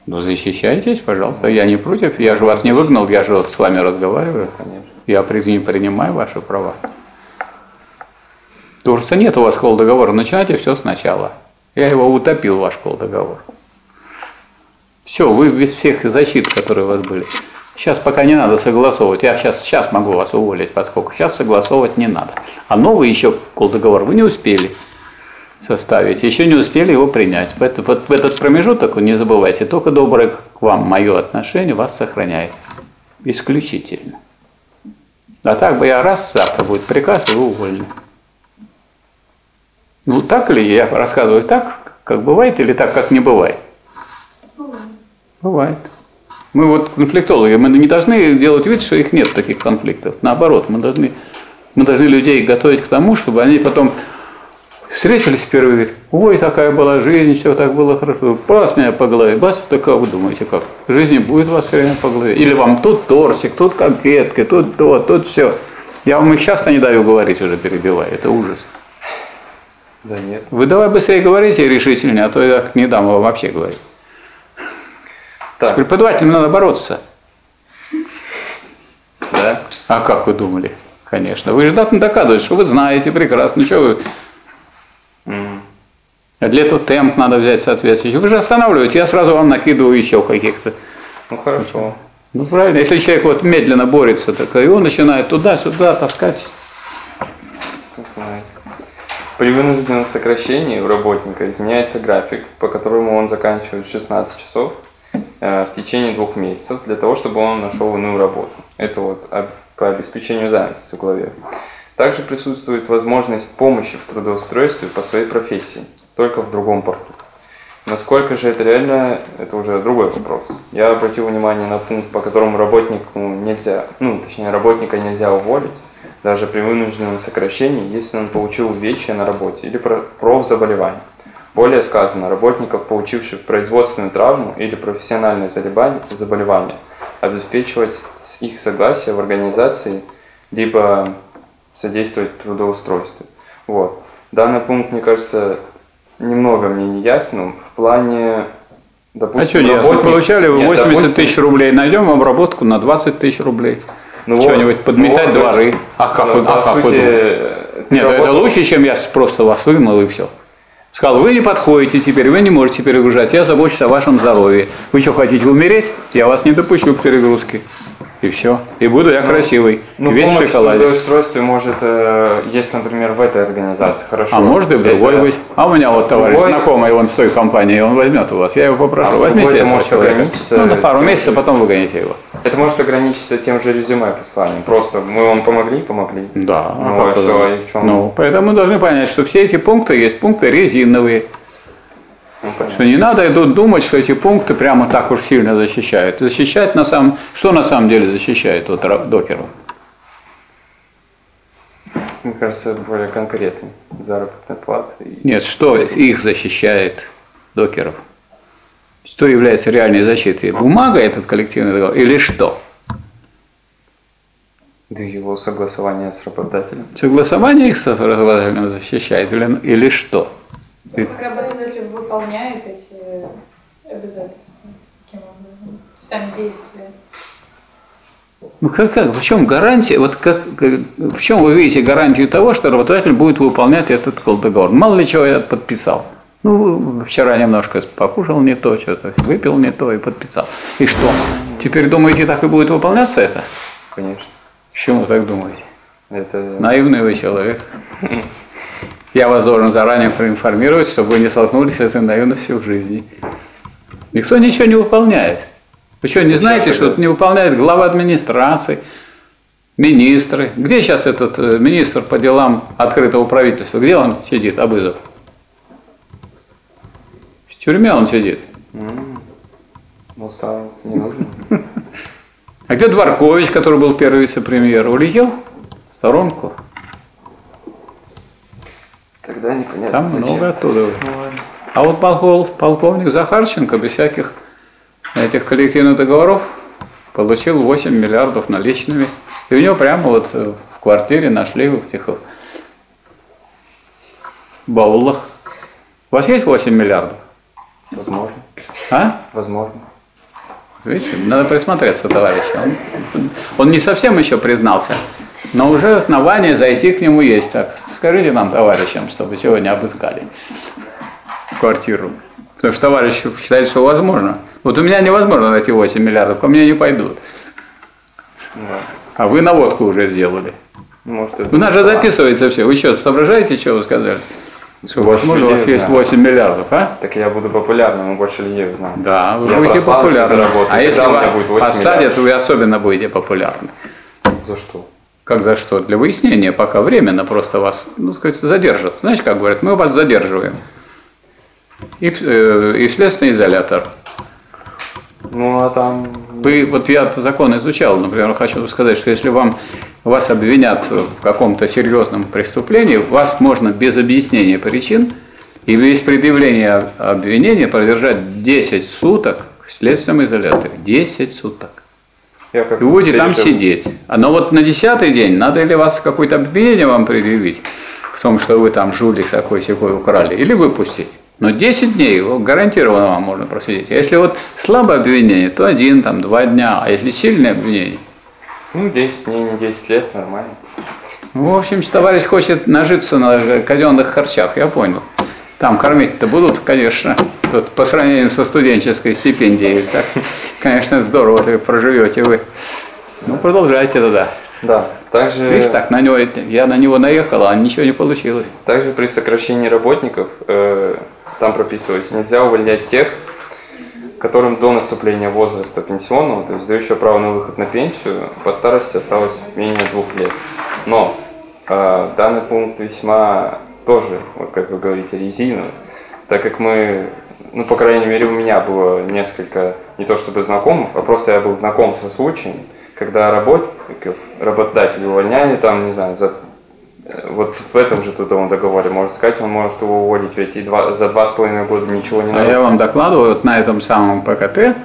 Ну, защищайтесь, пожалуйста. Я не против. Я же вас не выгнал, я же вот с вами разговариваю. Конечно. Я принимаю ваши права. Потому что нет у вас колдоговора. Начинайте все сначала. Я его утопил, ваш колдоговор. Все, вы без всех защит, которые у вас были. Сейчас пока не надо согласовывать. Я сейчас, сейчас могу вас уволить, поскольку сейчас согласовывать не надо. А новый еще колдоговор вы не успели составить, еще не успели его принять. Поэтому вот в этот промежуток, не забывайте, только доброе к вам мое отношение вас сохраняет. Исключительно. А так бы я раз, завтра будет приказ, вы уволены. Ну так ли я рассказываю так, как бывает, или так, как не бывает? Бывает. Мы вот конфликтологи, мы не должны делать вид, что их нет таких конфликтов. Наоборот, мы должны, мы должны людей готовить к тому, чтобы они потом встретились впервые, ой, такая была жизнь, все так было хорошо. Раз меня по голове, бас, так как вы думаете, как? Жизнь будет вас все время по голове. Или вам тут тортик, тут конфетки, тут то, тут все. Я вам их часто не даю говорить уже, перебиваю, это ужас. Да нет. Вы давай быстрее говорите решительнее, а то я не дам вам вообще говорить. Так. С преподавателем надо бороться. Да? А как вы думали? Конечно. Вы же доказываете, что вы знаете прекрасно, что вы... А для этого темп надо взять соответствующий. Вы же останавливаете, я сразу вам накидываю еще каких-то. Ну хорошо. Ну правильно, если человек вот медленно борется, так и он начинает туда-сюда таскать. При вынужденном сокращении у работника изменяется график, по которому он заканчивает в 16 часов э, в течение двух месяцев для того, чтобы он нашел иную работу. Это вот по обеспечению занятости в главе. Также присутствует возможность помощи в трудоустройстве по своей профессии, только в другом порту. Насколько же это реально, это уже другой вопрос. Я обратил внимание на пункт, по которому работнику нельзя, ну, точнее, работника нельзя уволить, даже при вынужденном сокращении, если он получил увечья на работе или про- профзаболевание. Более сказано, работников, получивших производственную травму или профессиональное заболевание, обеспечивать с их согласия в организации, либо содействовать трудоустройству. Вот. Данный пункт, мне кажется, немного мне не ясным в плане, допустим, А что не ясно? работник- Получали вы Нет, 80 допустим, тысяч рублей, найдем обработку на 20 тысяч рублей. ну Что-нибудь вот, подметать ну вот, то дворы. есть, А как ну, а вы сути, ты Нет, это работал- лучше, чем я просто вас выгнал и все. Сказал, вы не подходите теперь, вы не можете перегружать, я забочусь о вашем здоровье. Вы что, хотите умереть? Я вас не допущу к перегрузке. И все. И буду я красивый. Ну, весь в помощь в шоколаде. трудоустройстве может, э, если, например, в этой организации, хорошо. А может и в другой Это- быть. А у меня вот в товарищ другой- знакомый, он с той компании, он возьмет у вас. Я его попрошу. А Возьмите это может человека. ограничиться Ну, на пару тем, месяцев, потом выгоните его. Это может ограничиться тем же резюме посланием. Просто мы вам помогли, помогли. Да. Ну, а а всё, это? и в чём? Ну, поэтому мы должны понять, что все эти пункты есть пункты резиновые. Ну, пункты. Не надо идут думать, что эти пункты прямо так уж сильно защищают. Защищать на самом... Что на самом деле защищает от ра- докеров? Мне кажется, более конкретный. Заработная плата. Нет, что их защищает докеров? Что является реальной защитой? Бумага этот коллективный договор или что? Да его согласование с работодателем. Согласование их с работодателем защищает или, или что? И- Работодатель выполняет эти обязательства. Каким образом? Сами действия. Ну как, как, в чем гарантия, вот как, как- в чем вы видите гарантию того, что работодатель будет выполнять этот договор? Мало ли чего я подписал. Ну, вчера немножко покушал не то, что-то выпил не то и подписал. И что? Теперь думаете, так и будет выполняться это? Конечно. Почему так думаете? Это Наивный вы человек. Я вас должен заранее проинформировать, чтобы вы не столкнулись с этой наивностью в жизни. Никто ничего не выполняет. Вы что, не знаете, что это не выполняет глава администрации, министры? Где сейчас этот э, министр по делам открытого правительства? Где он сидит, Абызов? В тюрьме он сидит. ну, стал не нужен. А где Дворкович, который был первый вице-премьер? Улетел в сторонку. Тогда непонятно Там зачем. много оттуда. Ну. А вот полков- полковник Захарченко без всяких этих коллективных договоров получил 8 миллиардов наличными. И у него прямо вот э, в квартире нашли в этих э, баулах. У вас есть 8 миллиардов? Возможно. А? Возможно. Видите, надо присмотреться, товарищ. Он, он не совсем еще признался, но уже основания зайти к нему есть. Так, скажите нам, товарищам, чтобы сегодня обыскали квартиру. Потому что товарищ считает, что возможно. Вот у меня невозможно найти 8 миллиардов, ко мне не пойдут. Да. А вы наводку уже сделали. Может, это У нас же записывается все. Вы что, соображаете, что вы сказали? Что, Больше возможно, у вас есть знаю. 8 миллиардов, а? Так я буду популярным, и больше людей узнаю. Да, вы Я будете популярны. А если у вас будет 8 посадят, миллиардов. вы особенно будете популярны. За что? Как за что? Для выяснения, пока временно просто вас, ну, сказать, задержат. Знаешь, как говорят, мы вас задерживаем. И, э, и следственный изолятор. Ну, а там... Вы, вот я закон изучал, например, хочу сказать, что если вам, вас обвинят в каком-то серьезном преступлении, вас можно без объяснения причин и без предъявления обвинения продержать 10 суток в следственном изоляторе. 10 суток. Я как И будете там сидеть. А но вот на десятый день надо ли вас какое-то обвинение вам предъявить в том, что вы там жулик такой секой украли, или выпустить. Но 10 дней его гарантированно вам можно просидеть. А если вот слабое обвинение, то один, там, два дня. А если сильное обвинение, Ну, 10 дней, не 10 лет, нормально. ну, в общем, товарищ хочет нажиться на казенных харчах, я понял. Там кормить-то будут, конечно, тут по сравнению со студенческой стипендией. Так, конечно, здорово вы проживете вы. Ну, продолжайте тогда. Да. Также, Видишь, так, на него, я на него наехал, а ничего не получилось. также при сокращении работников э, там прописывается, нельзя увольнять тех, которым до наступления возраста пенсионного, то есть до еще права на выход на пенсию, по старости осталось менее двух лет. Но э, данный пункт весьма тоже, вот как вы говорите, резиновый, так как мы, ну, по крайней мере, у меня было несколько, не то чтобы знакомых, а просто я был знаком со случаем, когда работников, работодатели увольняли там, не знаю, за э, вот в этом же трудовом договоре, можно сказать, он может его уволить в эти два, за два с половиной года ничего не А нарушив. я вам докладываю, вот на этом самом ПКТ,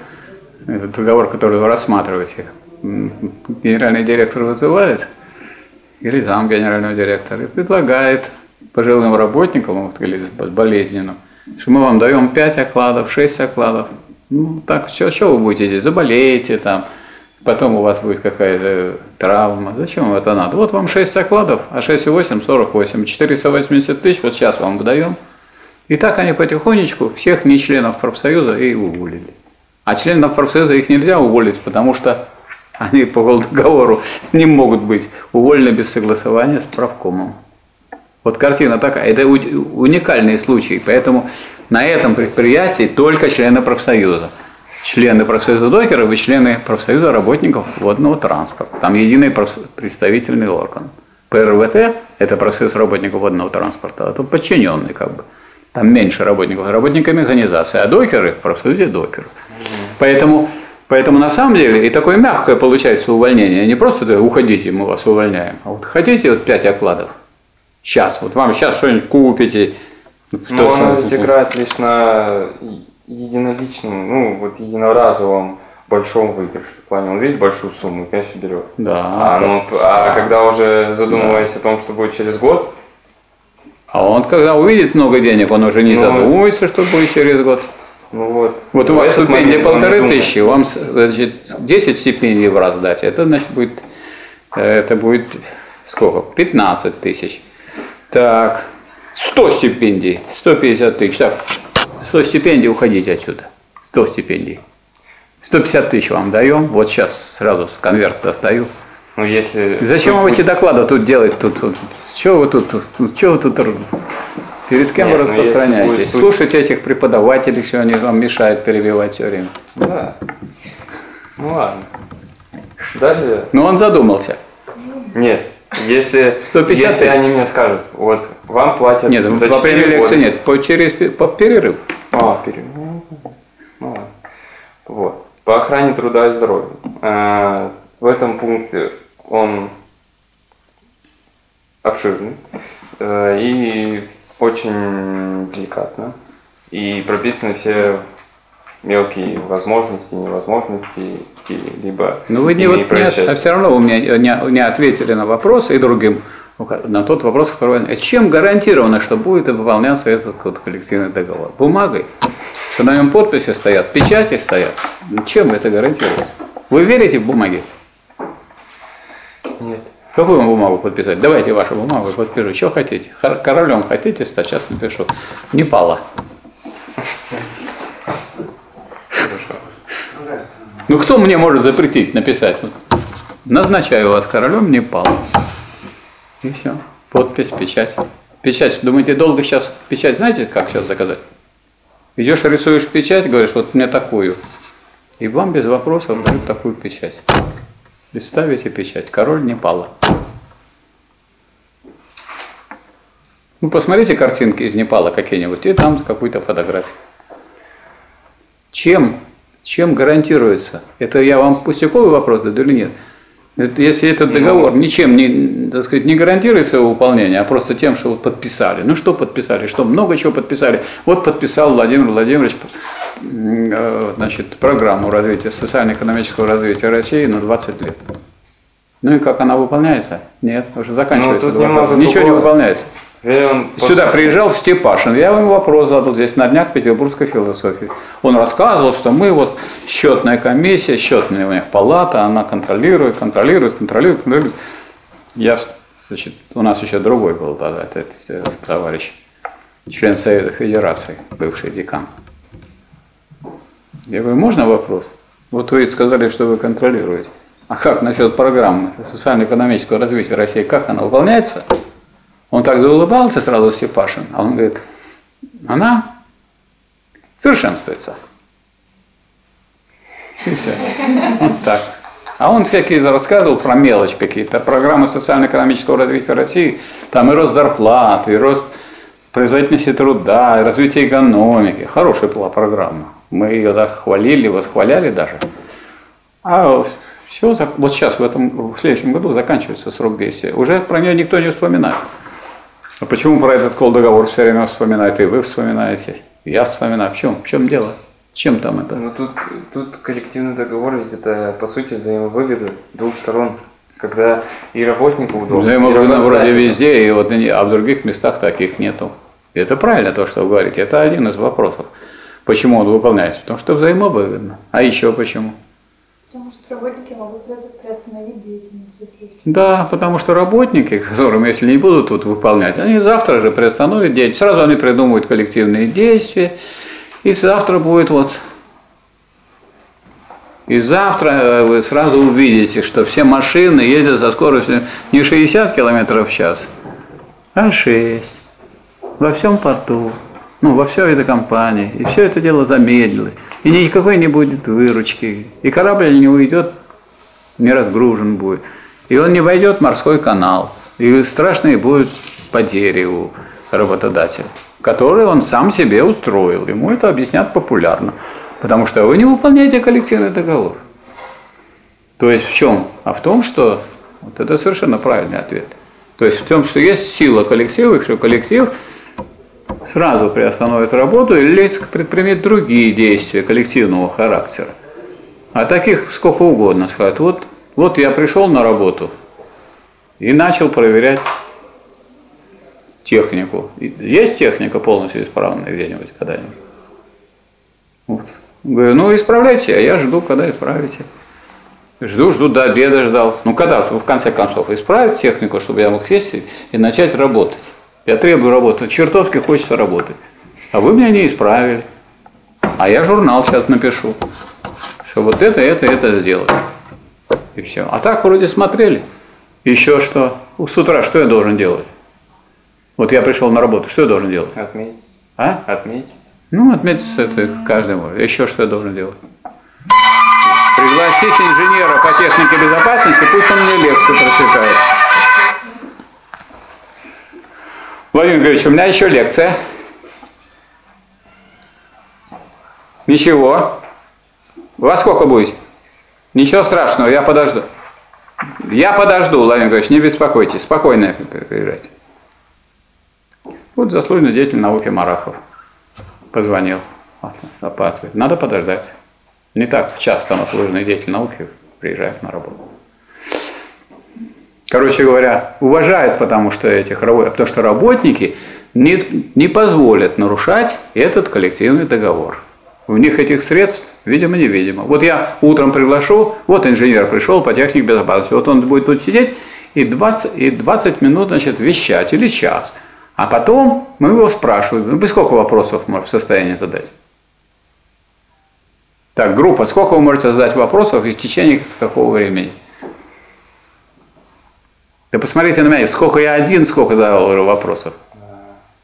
этот договор, который вы рассматриваете, генеральный директор вызывает, или зам генерального директора, и предлагает пожилым работникам, вот, или болезненным, что мы вам даем 5 окладов, 6 окладов. Ну, так, что, что вы будете здесь? Заболеете там, потом у вас будет какая-то травма. Зачем вам это надо? Вот вам 6 окладов, а 6,8 – 48, 480 тысяч вот сейчас вам выдаем. И так они потихонечку всех не членов профсоюза и уволили. А членов профсоюза их нельзя уволить, потому что они по договору не могут быть уволены без согласования с правкомом. Вот картина такая. Это уникальный случай. Поэтому на этом предприятии только члены профсоюза. Члены профсоюза докеров и члены профсоюза работников водного транспорта. Там единый представительный орган. ПРВТ – это профсоюз работников водного транспорта, а то подчиненный как бы. Там меньше работников, работники механизации, а докеры, в профсоюзе докеры. Поэтому, поэтому на самом деле и такое мягкое получается увольнение. Не просто уходите, мы вас увольняем. А вот хотите вот 5 окладов? Сейчас, вот вам сейчас что-нибудь купите. Но ну, оно ведь играет лишь на единоличном, ну, вот единоразовом большом выигрыше. В плане, он видит большую сумму и, конечно, берет. Да. А, ну, а когда уже задумываясь да. о том, что будет через год, а он, когда увидит много денег, он уже не ну, задумывается, что будет через год. Ну вот. Вот у вас стипендия полторы тысячи, вам значит, 10 стипендий в раз дать, это значит будет, это будет сколько? 15 тысяч. Так, 100 стипендий, 150 тысяч. Так, 100 стипендий, уходите отсюда. 100 стипендий. 150 тысяч вам даем, вот сейчас сразу с конверта достаю. Ну, если... Зачем вам эти доклады тут делать? Тут, тут, что вы тут, что вы тут, перед кем Нет, вы ну, распространяетесь? Суть... Слушайте этих преподавателей, что они вам мешают перебивать все время. Да. Ну ладно. Далее. Но он задумался. Нет, если, 150 если они мне скажут, вот вам платят нет, за 4 года. нет, по, через, по перерыв. А, перерыв. Ну, ладно. Вот. По охране труда и здоровья. А, в этом пункте он обширный э, и очень деликатно. И прописаны все мелкие возможности, невозможности, либо Но вы не, вот не, а все равно вы мне не, не ответили на вопрос и другим, на тот вопрос, который... Чем гарантировано, что будет выполняться этот вот коллективный договор? Бумагой? Что на нем подписи стоят, печати стоят? Чем это гарантируется? Вы верите в бумаги? Нет. Какую вам бумагу подписать? Давайте вашу бумагу подпишу. Что хотите? Королем хотите стать? Сейчас напишу. Не пало. Ну кто мне может запретить написать? Назначаю вас королем Непала. И все. Подпись, печать. Печать. Думаете, долго сейчас печать, знаете, как сейчас заказать? Идешь, рисуешь печать, говоришь, вот мне такую. И вам без вопросов дают такую печать. И печать. Король Непала. Ну, посмотрите картинки из Непала какие-нибудь, и там какую-то фотографию. Чем, чем гарантируется? Это я вам пустяковый вопрос даю или нет? Это, если этот договор ну, ничем не, так сказать, не гарантируется его выполнение, а просто тем, что вот подписали. Ну что подписали? Что много чего подписали. Вот подписал Владимир Владимирович э, значит, программу развития, социально-экономического развития России на 20 лет. Ну и как она выполняется? Нет, уже заканчивается. Ну, Ничего не выполняется. Сюда приезжал Степашин, я ему вопрос задал здесь на днях петербургской философии. Он рассказывал, что мы вот счетная комиссия, счетная у них палата, она контролирует, контролирует, контролирует, контролирует. Я, значит, у нас еще другой был тогда, этот, этот товарищ, член Совета Федерации, бывший декан. Я говорю, можно вопрос? Вот вы сказали, что вы контролируете. А как насчет программы социально-экономического развития России, как она выполняется? Он так заулыбался сразу Степашин, а он говорит, она совершенствуется. И все. Вот так. А он всякие рассказывал про мелочь какие-то, программы социально-экономического развития России, там и рост зарплат, и рост производительности труда, и развитие экономики. Хорошая была программа. Мы ее так хвалили, восхваляли даже. А все, вот сейчас, в, этом, в следующем году заканчивается срок действия. Уже про нее никто не вспоминает. А почему про этот кол договор все время вспоминает, и вы вспоминаете, и я вспоминаю? В чем, в чем дело? Чем там это? Ну тут, тут коллективный договор, ведь это по сути взаимовыгода двух сторон. Когда и работнику удобно. Взаимовыгода вроде везде, и вот, а в других местах таких нету. И это правильно то, что вы говорите. Это один из вопросов. Почему он выполняется? Потому что взаимовыгодно. А еще почему? Потому что работники могут приостановить деятельность, если... Да, потому что работники, которым, если не будут тут выполнять, они завтра же приостановят деятельность. Сразу они придумывают коллективные действия, и завтра будет вот... И завтра э, вы сразу увидите, что все машины ездят со скоростью не 60 км в час, а 6 во всем порту ну, во всей этой компании. И все это дело замедлилось. И никакой не будет выручки. И корабль не уйдет, не разгружен будет. И он не войдет в морской канал. И страшные будут потери у работодателя. которые он сам себе устроил. Ему это объяснят популярно. Потому что вы не выполняете коллективный договор. То есть в чем? А в том, что вот это совершенно правильный ответ. То есть в том, что есть сила коллектива, и что коллектив сразу приостановит работу или предпримет другие действия коллективного характера. А таких сколько угодно сказать. Вот, вот я пришел на работу и начал проверять технику. Есть техника полностью исправная где-нибудь когда-нибудь? Вот. Говорю, ну исправляйте, а я жду, когда исправите. Жду, жду, до обеда ждал. Ну когда, в конце концов, исправить технику, чтобы я мог сесть и начать работать. Я требую работы, чертовски хочется работать. А вы меня не исправили. А я журнал сейчас напишу, что вот это, это, это сделать. И все. А так вроде смотрели. Еще что? С утра что я должен делать? Вот я пришел на работу, что я должен делать? Отметиться. А? Отметиться. Ну, отметиться это каждый может. Еще что я должен делать? Пригласить инженера по технике безопасности, пусть он мне лекцию прочитает. Владимир Григорьевич, у меня еще лекция. Ничего. Во сколько будет? Ничего страшного, я подожду. Я подожду, Владимир Григорьевич, не беспокойтесь, спокойно приезжайте. Вот заслуженный деятель науки Марахов позвонил, опаздывает. Надо подождать. Не так часто заслуженный деятель науки приезжает на работу. Короче говоря, уважают, потому что этих потому что работники не, не позволят нарушать этот коллективный договор. У них этих средств, видимо, невидимо. Вот я утром приглашу, вот инженер пришел по технике безопасности, вот он будет тут сидеть и 20, и 20 минут, значит, вещать, или час. А потом мы его спрашиваем, ну вы сколько вопросов в состоянии задать? Так, группа, сколько вы можете задать вопросов и в течение какого времени? Да посмотрите на меня, сколько я один, сколько задал вопросов.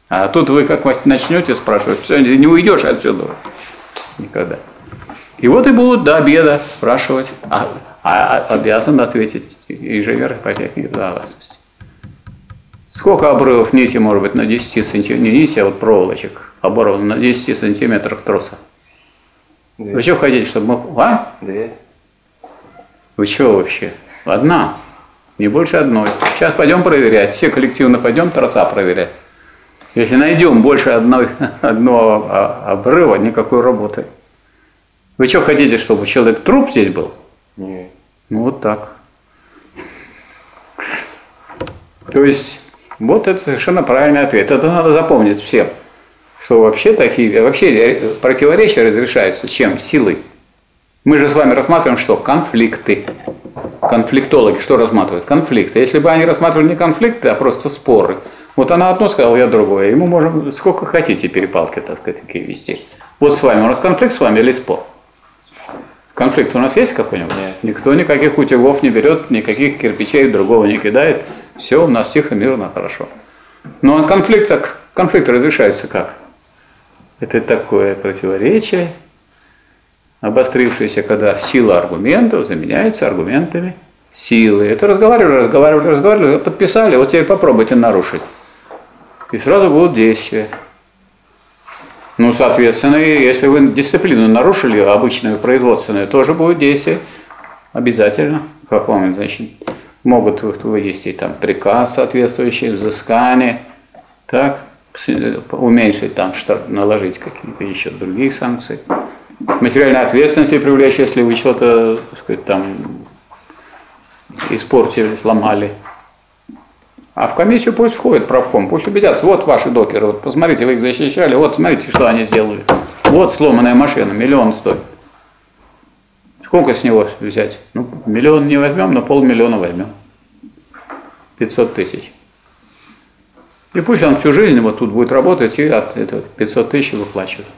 А тут вы как начнете спрашивать, все, не уйдешь отсюда. Никогда. И вот и будут до обеда спрашивать, а, а, а обязан ответить инженер по технике безопасности. Сколько обрывов нити может быть на 10 сантиметрах, не нити, а вот проволочек, оборвано на 10 сантиметрах троса? Две. Вы что хотите, чтобы мы... А? Две. Вы что вообще? Одна. Не больше одной. Сейчас пойдем проверять. Все коллективно пойдем троса проверять. Если найдем больше одной, одного обрыва, никакой работы. Вы что хотите, чтобы человек труп здесь был? Нет. Ну вот так. То есть, вот это совершенно правильный ответ. Это надо запомнить всем. Что вообще такие, вообще противоречия разрешаются чем? Силой. Мы же с вами рассматриваем что? Конфликты. Конфликтологи что рассматривают? Конфликты. Если бы они рассматривали не конфликты, а просто споры. Вот она одно сказала, я другое. Ему можем сколько хотите перепалки, так сказать, такие вести. Вот с вами. У нас конфликт с вами или спор? Конфликт у нас есть какой-нибудь? Нет. Никто никаких утюгов не берет, никаких кирпичей другого не кидает. Все у нас тихо, мирно, хорошо. Ну а конфликт, конфликт разрешается как? Это такое противоречие, обострившееся, когда сила аргументов заменяется аргументами силы. Это разговаривали, разговаривали, разговаривали, подписали, вот теперь попробуйте нарушить. И сразу будут действия. Ну, соответственно, если вы дисциплину нарушили, обычную производственную, тоже будет действие. Обязательно. Как вам, значит, могут вывести там приказ соответствующий, взыскание, так, уменьшить там штраф, наложить какие-то еще другие санкции материальной ответственности привлечь, если вы что-то, так сказать, там испортили, сломали. А в комиссию пусть входит правком, пусть убедятся, вот ваши докеры, вот посмотрите, вы их защищали, вот смотрите, что они сделали. Вот сломанная машина, миллион стоит. Сколько с него взять? Ну, миллион не возьмем, но полмиллиона возьмем. 500 тысяч. И пусть он всю жизнь вот тут будет работать и от это 500 тысяч выплачивает.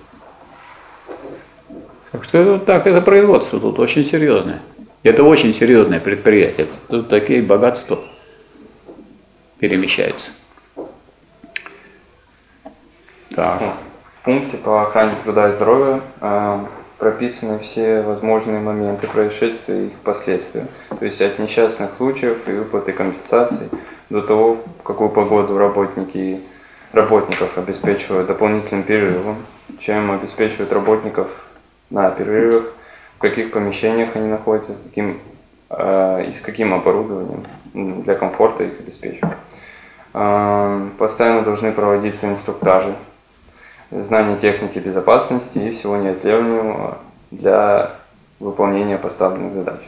Так что это, так, это производство тут очень серьезное. Это очень серьезное предприятие. Тут такие богатства перемещаются. Так. В пункте по охране труда и здоровья э, прописаны все возможные моменты происшествия и их последствия. То есть от несчастных случаев и выплаты компенсаций до того, в какую погоду работники работников обеспечивают дополнительным перерывом, чем обеспечивают работников на перерывах, в каких помещениях они находятся, каким, э, и с каким оборудованием для комфорта их обеспечивают. Э, постоянно должны проводиться инструктажи, знание техники безопасности и всего неотъемлемого для выполнения поставленных задач.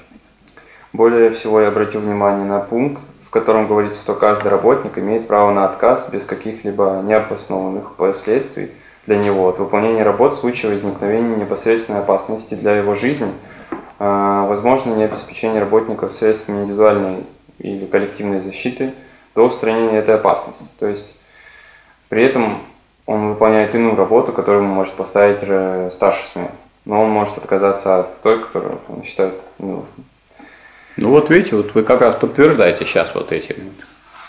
Более всего я обратил внимание на пункт, в котором говорится, что каждый работник имеет право на отказ без каких-либо необоснованных последствий для него от выполнения работ в случае возникновения непосредственной опасности для его жизни, а, возможно необеспечение работников средствами индивидуальной или коллективной защиты до устранения этой опасности. То есть при этом он выполняет иную работу, которую ему может поставить э, старший смен. Но он может отказаться от той, которую он считает ненужной. Ну вот видите, вот вы как раз подтверждаете сейчас вот этим,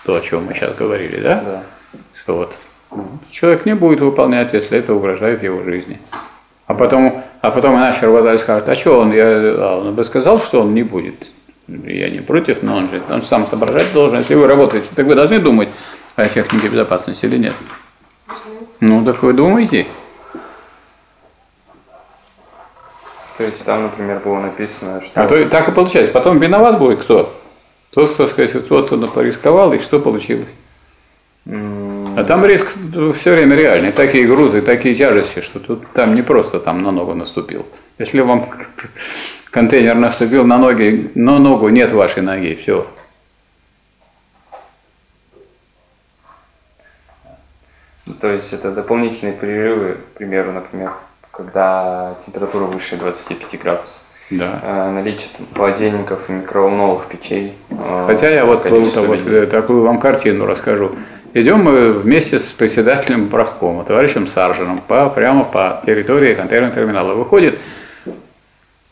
то, о чем мы сейчас говорили, да? Да. Что вот человек не будет выполнять, если это угрожает его жизни. А потом, а потом иначе работодатель скажет, а что он, я, а он бы сказал, что он не будет. Я не против, но он же он сам соображать должен. Если вы работаете, так вы должны думать о технике безопасности или нет? Ну, так вы думаете? То есть там, например, было написано, что... А то так и получается. Потом виноват будет кто? Тот, кто, сказать, кто-то порисковал, и что получилось? А там риск все время реальный. Такие грузы, такие тяжести, что тут там не просто там на ногу наступил. Если вам контейнер наступил на ноги, но ногу нет вашей ноги, все. То есть это дополнительные перерывы, к примеру, например, когда температура выше 25 градусов. Да. Э, наличие там, холодильников и микроволновых печей. э, Хотя я вот, количество вот э, такую вам картину расскажу. Идем мы вместе с председателем правкома, товарищем Саржином, по, прямо по территории контейнерного терминала. Выходит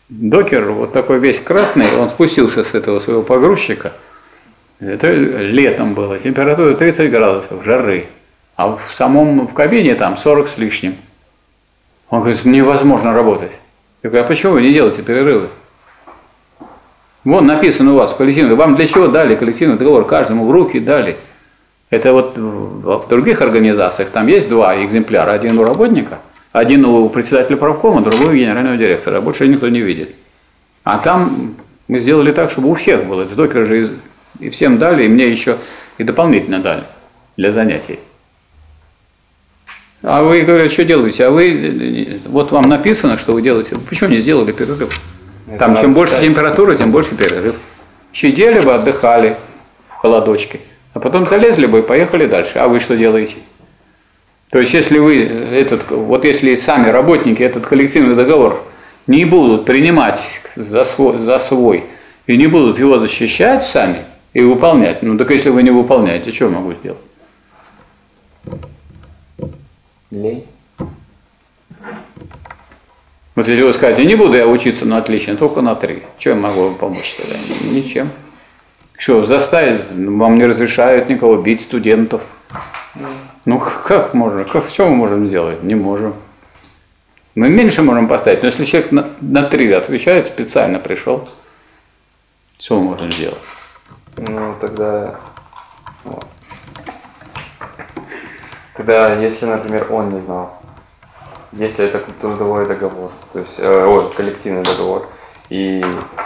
докер, вот такой весь красный, он спустился с этого своего погрузчика. Это летом было, температура 30 градусов, жары. А в самом в кабине там 40 с лишним. Он говорит, невозможно работать. Я говорю, а почему вы не делаете перерывы? Вон написано у вас в коллективном, вам для чего дали коллективный договор, каждому в руки дали. Это вот в других организациях, там есть два экземпляра, один у работника, один у председателя правкома, другой у генерального директора, больше никто не видит. А там мы сделали так, чтобы у всех было, это докер же и- всем дали, и мне еще и дополнительно дали для занятий. А вы, говорят, что делаете? А вы, вот вам написано, что вы делаете. Почему не сделали перерыв? Это Там чем больше читать. температура, тем больше перерыв. Сидели бы, отдыхали в холодочке, а потом залезли бы и поехали дальше. А вы что делаете? То есть, если вы этот, вот если сами работники этот коллективный договор не будут принимать за свой, за свой и не будут его защищать сами и выполнять, ну так если вы не выполняете, что я могу сделать? Лень. Вот если вы скажете, не буду я учиться на отлично, только на три. Чем я могу вам помочь тогда? Ничем. Что, заставить? Вам не разрешают никого бить студентов. Ну как можно? Как, что мы можем сделать? Не можем. Мы меньше можем поставить, но если человек на, на три отвечает, специально пришел, что мы можем сделать? Ну, тогда... вот. Тогда, если, например, он не знал, если это трудовой договор, то есть, э, ой, коллективный договор, и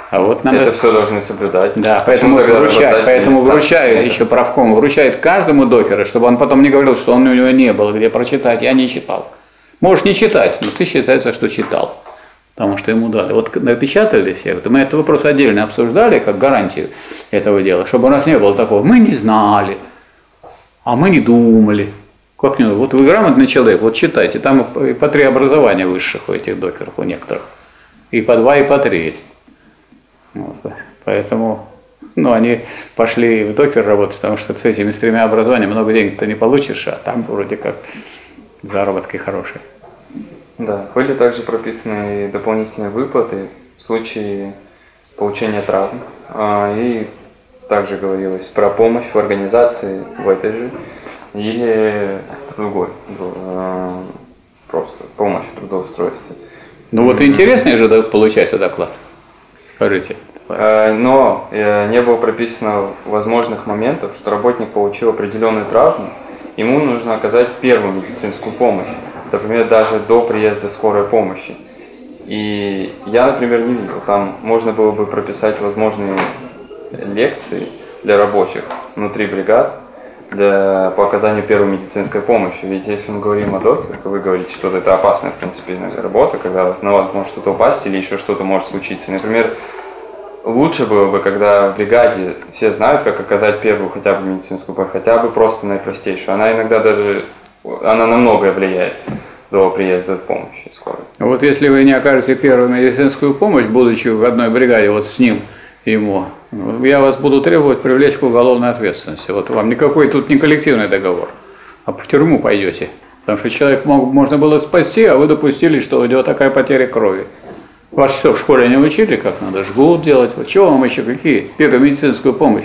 А вот надо... это все должны соблюдать. Да, Почему поэтому вручают, поэтому вручают еще правком, вручает каждому докера, чтобы он потом не говорил, что он у него не было, где прочитать, я не читал. Можешь не читать, но ты считается, что читал, потому что ему дали. Вот напечатали все, мы этот вопрос отдельно обсуждали, как гарантию этого дела, чтобы у нас не было такого, мы не знали, а мы не думали. Как не, вот вы грамотный человек, вот читайте, там и по три образования высших у этих докеров, у некоторых. И по два, и по три есть. Вот, поэтому ну, они пошли в докер работать, потому что с этими с тремя образованиями много денег ты не получишь, а там вроде как заработки хорошие. Да, были также прописаны дополнительные выплаты в случае получения травм. А, И также говорилось про помощь в организации в этой же или в другой, дру- э, просто помощь в трудоустройстве. Ну вот интересный же получается доклад. Скажите. Э, Но э, не было прописано возможных моментов, что работник получил определенную травму, ему нужно оказать первую медицинскую помощь, например, даже до приезда скорой помощи. И я, например, не видел, там можно было бы прописать возможные лекции для рабочих внутри бригад, для, по оказанию первой медицинской помощи. Ведь если мы говорим о докторах, вы говорите, что это опасная, в принципе, работа, когда на вас может что-то упасть или еще что-то может случиться. Например, лучше было бы, когда в бригаде все знают, как оказать первую хотя бы медицинскую помощь, хотя бы просто наипростейшую. Она иногда даже, она на многое влияет до приезда помощи скорой. Вот если вы не окажете первую медицинскую помощь, будучи в одной бригаде вот с ним, ему, я вас буду требовать привлечь к уголовной ответственности. Вот вам никакой тут не коллективный договор, а в тюрьму пойдете. Потому что человек мог, можно было спасти, а вы допустили, что идет такая потеря крови. Вас что, в школе не учили, как надо жгут делать? Вот чего вам еще, какие? Первую медицинскую помощь.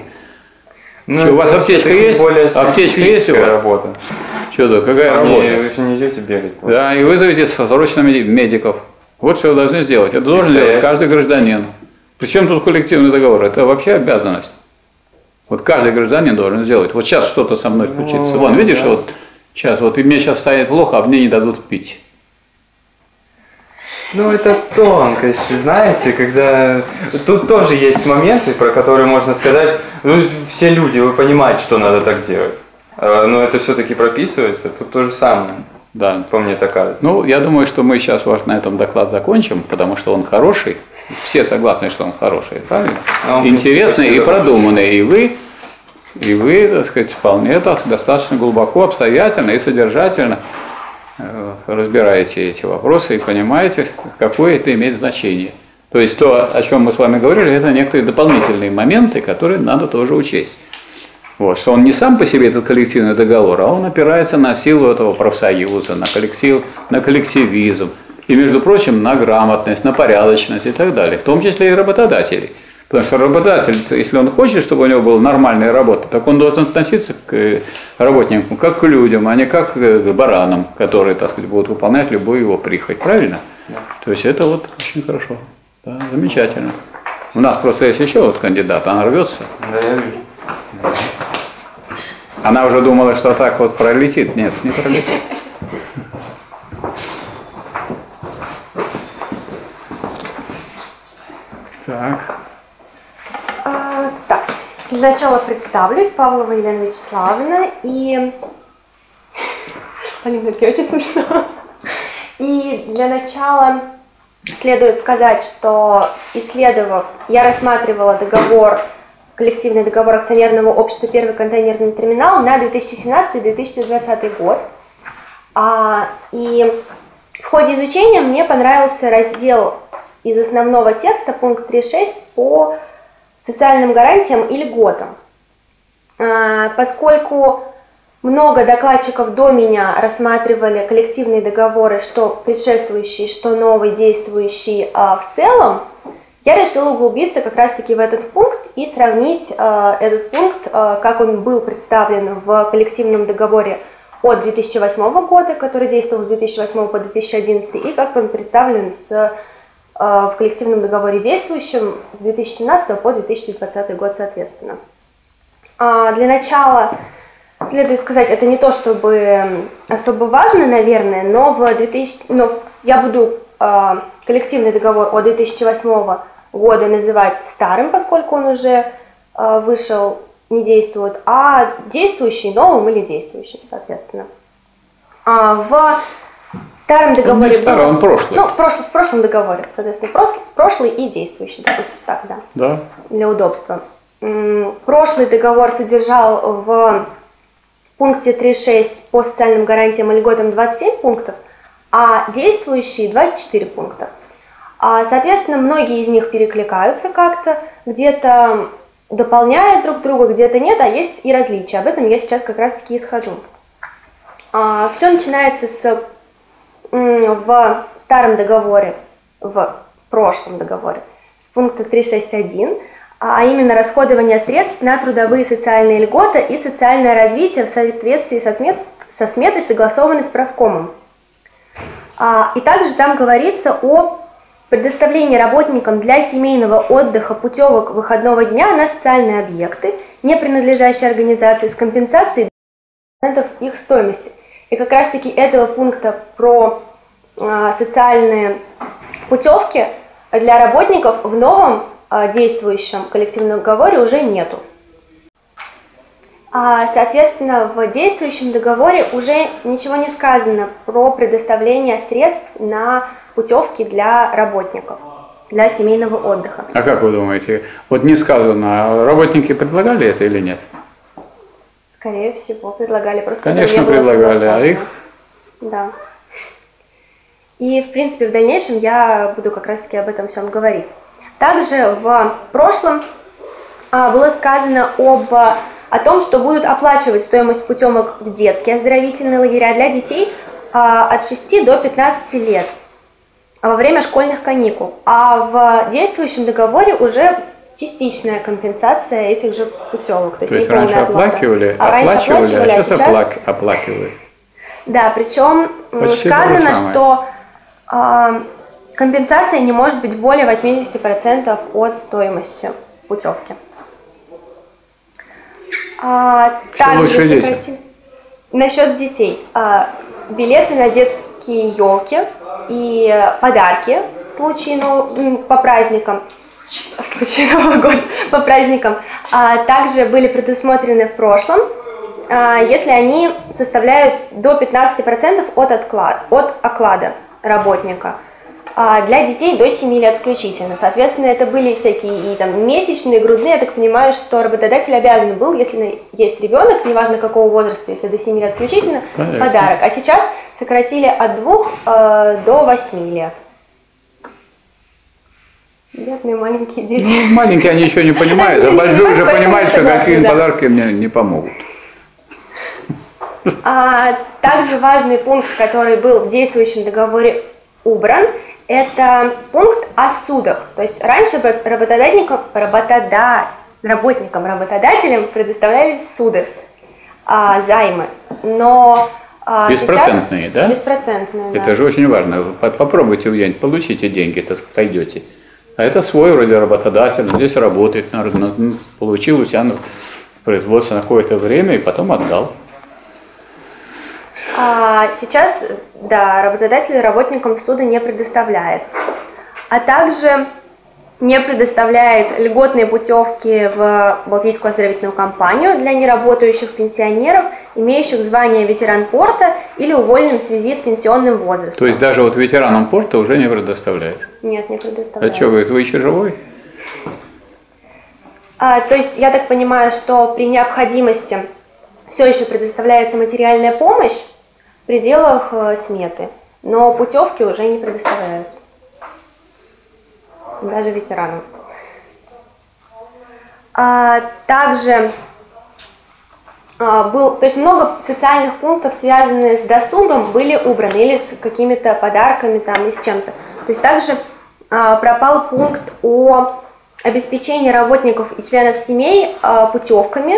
Ну, Что, у вас аптечка есть? Более Аптечка есть у вас? работа. Что-то, какая А работа? не- Вы же не идете бегать. просто. Да, и вызовите срочно меди- медиков. Вот что вы должны сделать. Это должен стоять. сделать каждый гражданин. Причем тут коллективный договор? Это вообще обязанность. Вот каждый гражданин должен сделать. Вот сейчас что-то со мной случится. Ну, Вон, видишь, да. вот сейчас, вот и мне сейчас станет плохо, а мне не дадут пить. Ну, это тонкости, знаете, когда... Тут тоже есть моменты, про которые можно сказать, ну, все люди, вы понимаете, что надо так делать. А, Но это все-таки прописывается, тут то же самое, Да. по мне так кажется. Ну, я думаю, что мы сейчас ваш на этом доклад закончим, потому что он хороший. Все согласны, что он хороший, правильно? А он, в принципе, Интересный и продуманный. И вы, и вы, так сказать, вполне так, достаточно глубоко, обстоятельно и содержательно э, разбираете эти вопросы и понимаете, какое это имеет значение. То есть то, о чем мы с вами говорили, это некоторые дополнительные моменты, которые надо тоже учесть. Вот, что он не сам по себе этот коллективный договор, а он опирается на силу этого профсоюза, на, коллектив, на коллективизм, и, между прочим, на грамотность, на порядочность и так далее, в том числе и работодателей. Потому что работодатель, если он хочет, чтобы у него была нормальная работа, так он должен относиться к э, работникам как к людям, а не как э, к баранам, которые, так сказать, будут выполнять любую его прихоть. Правильно? То есть это вот очень хорошо. Да, замечательно. У нас просто есть еще вот кандидат, она рвется. Да, я вижу. Она уже думала, что так вот пролетит. Нет, не пролетит. Так. А, так, для начала представлюсь. Павлова Елена Вячеславовна. И... Полина, это очень смешно. И для начала следует сказать, что исследовав, я рассматривала договор, коллективный договор акционерного общества «Первый контейнерный терминал» на 2017-2020 год. А, и в ходе изучения мне понравился раздел из основного текста, пункт 3.6, по социальным гарантиям и льготам. А, Поскольку много докладчиков до меня рассматривали коллективные договоры, что предшествующий, что новый, действующий а, в целом, я решила углубиться как раз-таки в этот пункт и сравнить а, этот пункт, как он был представлен в коллективном договоре от 2008 года, который действовал с 2008 по 2011, и как он представлен с, в коллективном договоре действующем с 2017 по 2020 год соответственно. А, Для начала следует сказать, это не то чтобы особо важно, наверное, но в 2000, но я буду э, коллективный договор от 2008 года называть старым, поскольку он уже э, вышел, не действует, а действующий новым или действующим, соответственно. А, в старом договоре не старый, было- он прошлый. Ну, в прошлом, в прошлом договоре, соответственно, прос- прошлый и действующий, допустим, так, да Да. для удобства. Прошлый договор содержал в пункте 3.6 по социальным гарантиям и льготам 27 пунктов, а действующий 24 пункта. А, Соответственно, многие из них перекликаются как-то, где-то дополняют друг друга, где-то нет, а есть и различия. Об этом я сейчас как раз-таки исхожу. Все начинается с в старом договоре, в прошлом договоре, с пункта 361, а именно расходование средств на трудовые социальные льготы и социальное развитие в соответствии со, смет- со сметой, согласованной с правкомом. А, И также там говорится о предоставлении работникам для семейного отдыха путевок выходного дня на социальные объекты, не принадлежащие организации с компенсацией их стоимости. И как раз-таки этого пункта про а, социальные путевки для работников в новом а, действующем коллективном договоре уже нету. А, соответственно, в действующем договоре уже ничего не сказано про предоставление средств на путевки для работников, для семейного отдыха. А как вы думаете, вот не сказано, работники предлагали это или нет? Скорее всего, предлагали. Просто Конечно, предлагали, а их? Да. И, в принципе, в дальнейшем я буду как раз-таки об этом всем говорить. Также в прошлом а, было сказано об, о том, что будут оплачивать стоимость путевок в детские оздоровительные лагеря для детей а, от 6 до 15 лет во время школьных каникул. А в действующем договоре уже частичная компенсация этих же путевок. То есть, то есть раньше оплакивали, а, раньше оплачивали, а сейчас, сейчас... оплакивают. Да, причем Почти сказано, что э, компенсация не может быть более 80% от стоимости путевки. А, также сократили... Насчет детей. А, билеты на детские елки и подарки в случае ну, по праздникам в случае Нового года по праздникам, а, также были предусмотрены в прошлом, а, если они составляют до 15% от, отклад, от оклада работника. А для детей до 7 лет включительно. Соответственно, это были всякие и там месячные, грудные. Я так понимаю, что работодатель обязан был, если есть ребенок, неважно какого возраста, если до 7 лет включительно, Понятно. подарок. А сейчас сократили от 2 э, до 8 лет. Бедные маленькие дети. Ну, маленькие они еще не понимают, а большие уже понимают, что какие да. подарки мне не помогут. А, также важный пункт, который был в действующем договоре убран, это пункт о судах. То есть раньше работодателям, работода, работникам, работодателям предоставлялись суды, а, займы. Но а, Беспроцентные, сейчас... да? Беспроцентные, Это да. же очень важно. Попробуйте где-нибудь, получите деньги, так пойдете. А это свой вроде работодатель, здесь работает, ну, получил у себя производство на какое-то время и потом отдал. А сейчас, да, работодатель работникам суда не предоставляет. А также не предоставляет льготные путевки в Балтийскую оздоровительную компанию для неработающих пенсионеров, имеющих звание ветеран порта или уволенным в связи с пенсионным возрастом. То есть даже вот ветеранам порта уже не предоставляет? Нет, не предоставляет. А что, говорит, вы еще живой? А, то есть я так понимаю, что при необходимости все еще предоставляется материальная помощь в пределах э, сметы, но путевки уже не предоставляются даже ветеранам. А, также а, был, то есть много социальных пунктов, связанных с досугом, были убраны или с какими-то подарками там и с чем-то. То есть также пропал пункт о обеспечении работников и членов семей а, путевками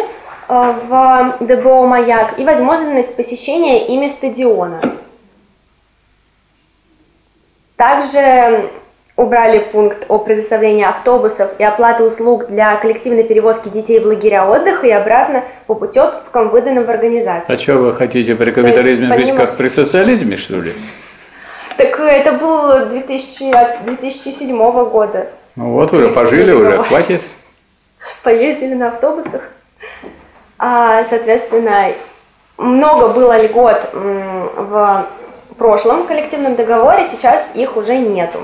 а, в ДБО «Маяк» и возможность посещения ими стадиона. Также убрали пункт о предоставлении автобусов и оплаты услуг для коллективной перевозки детей в лагеря отдыха и обратно по путевкам, выданным в организации. А что вы хотите при капитализме жить как при социализме, что ли? Так это было 2000, 2007 года. Ну вот уже пожили, уже хватит. Поездили на автобусах. А, соответственно, много было льгот в прошлом коллективном договоре, сейчас их уже нету.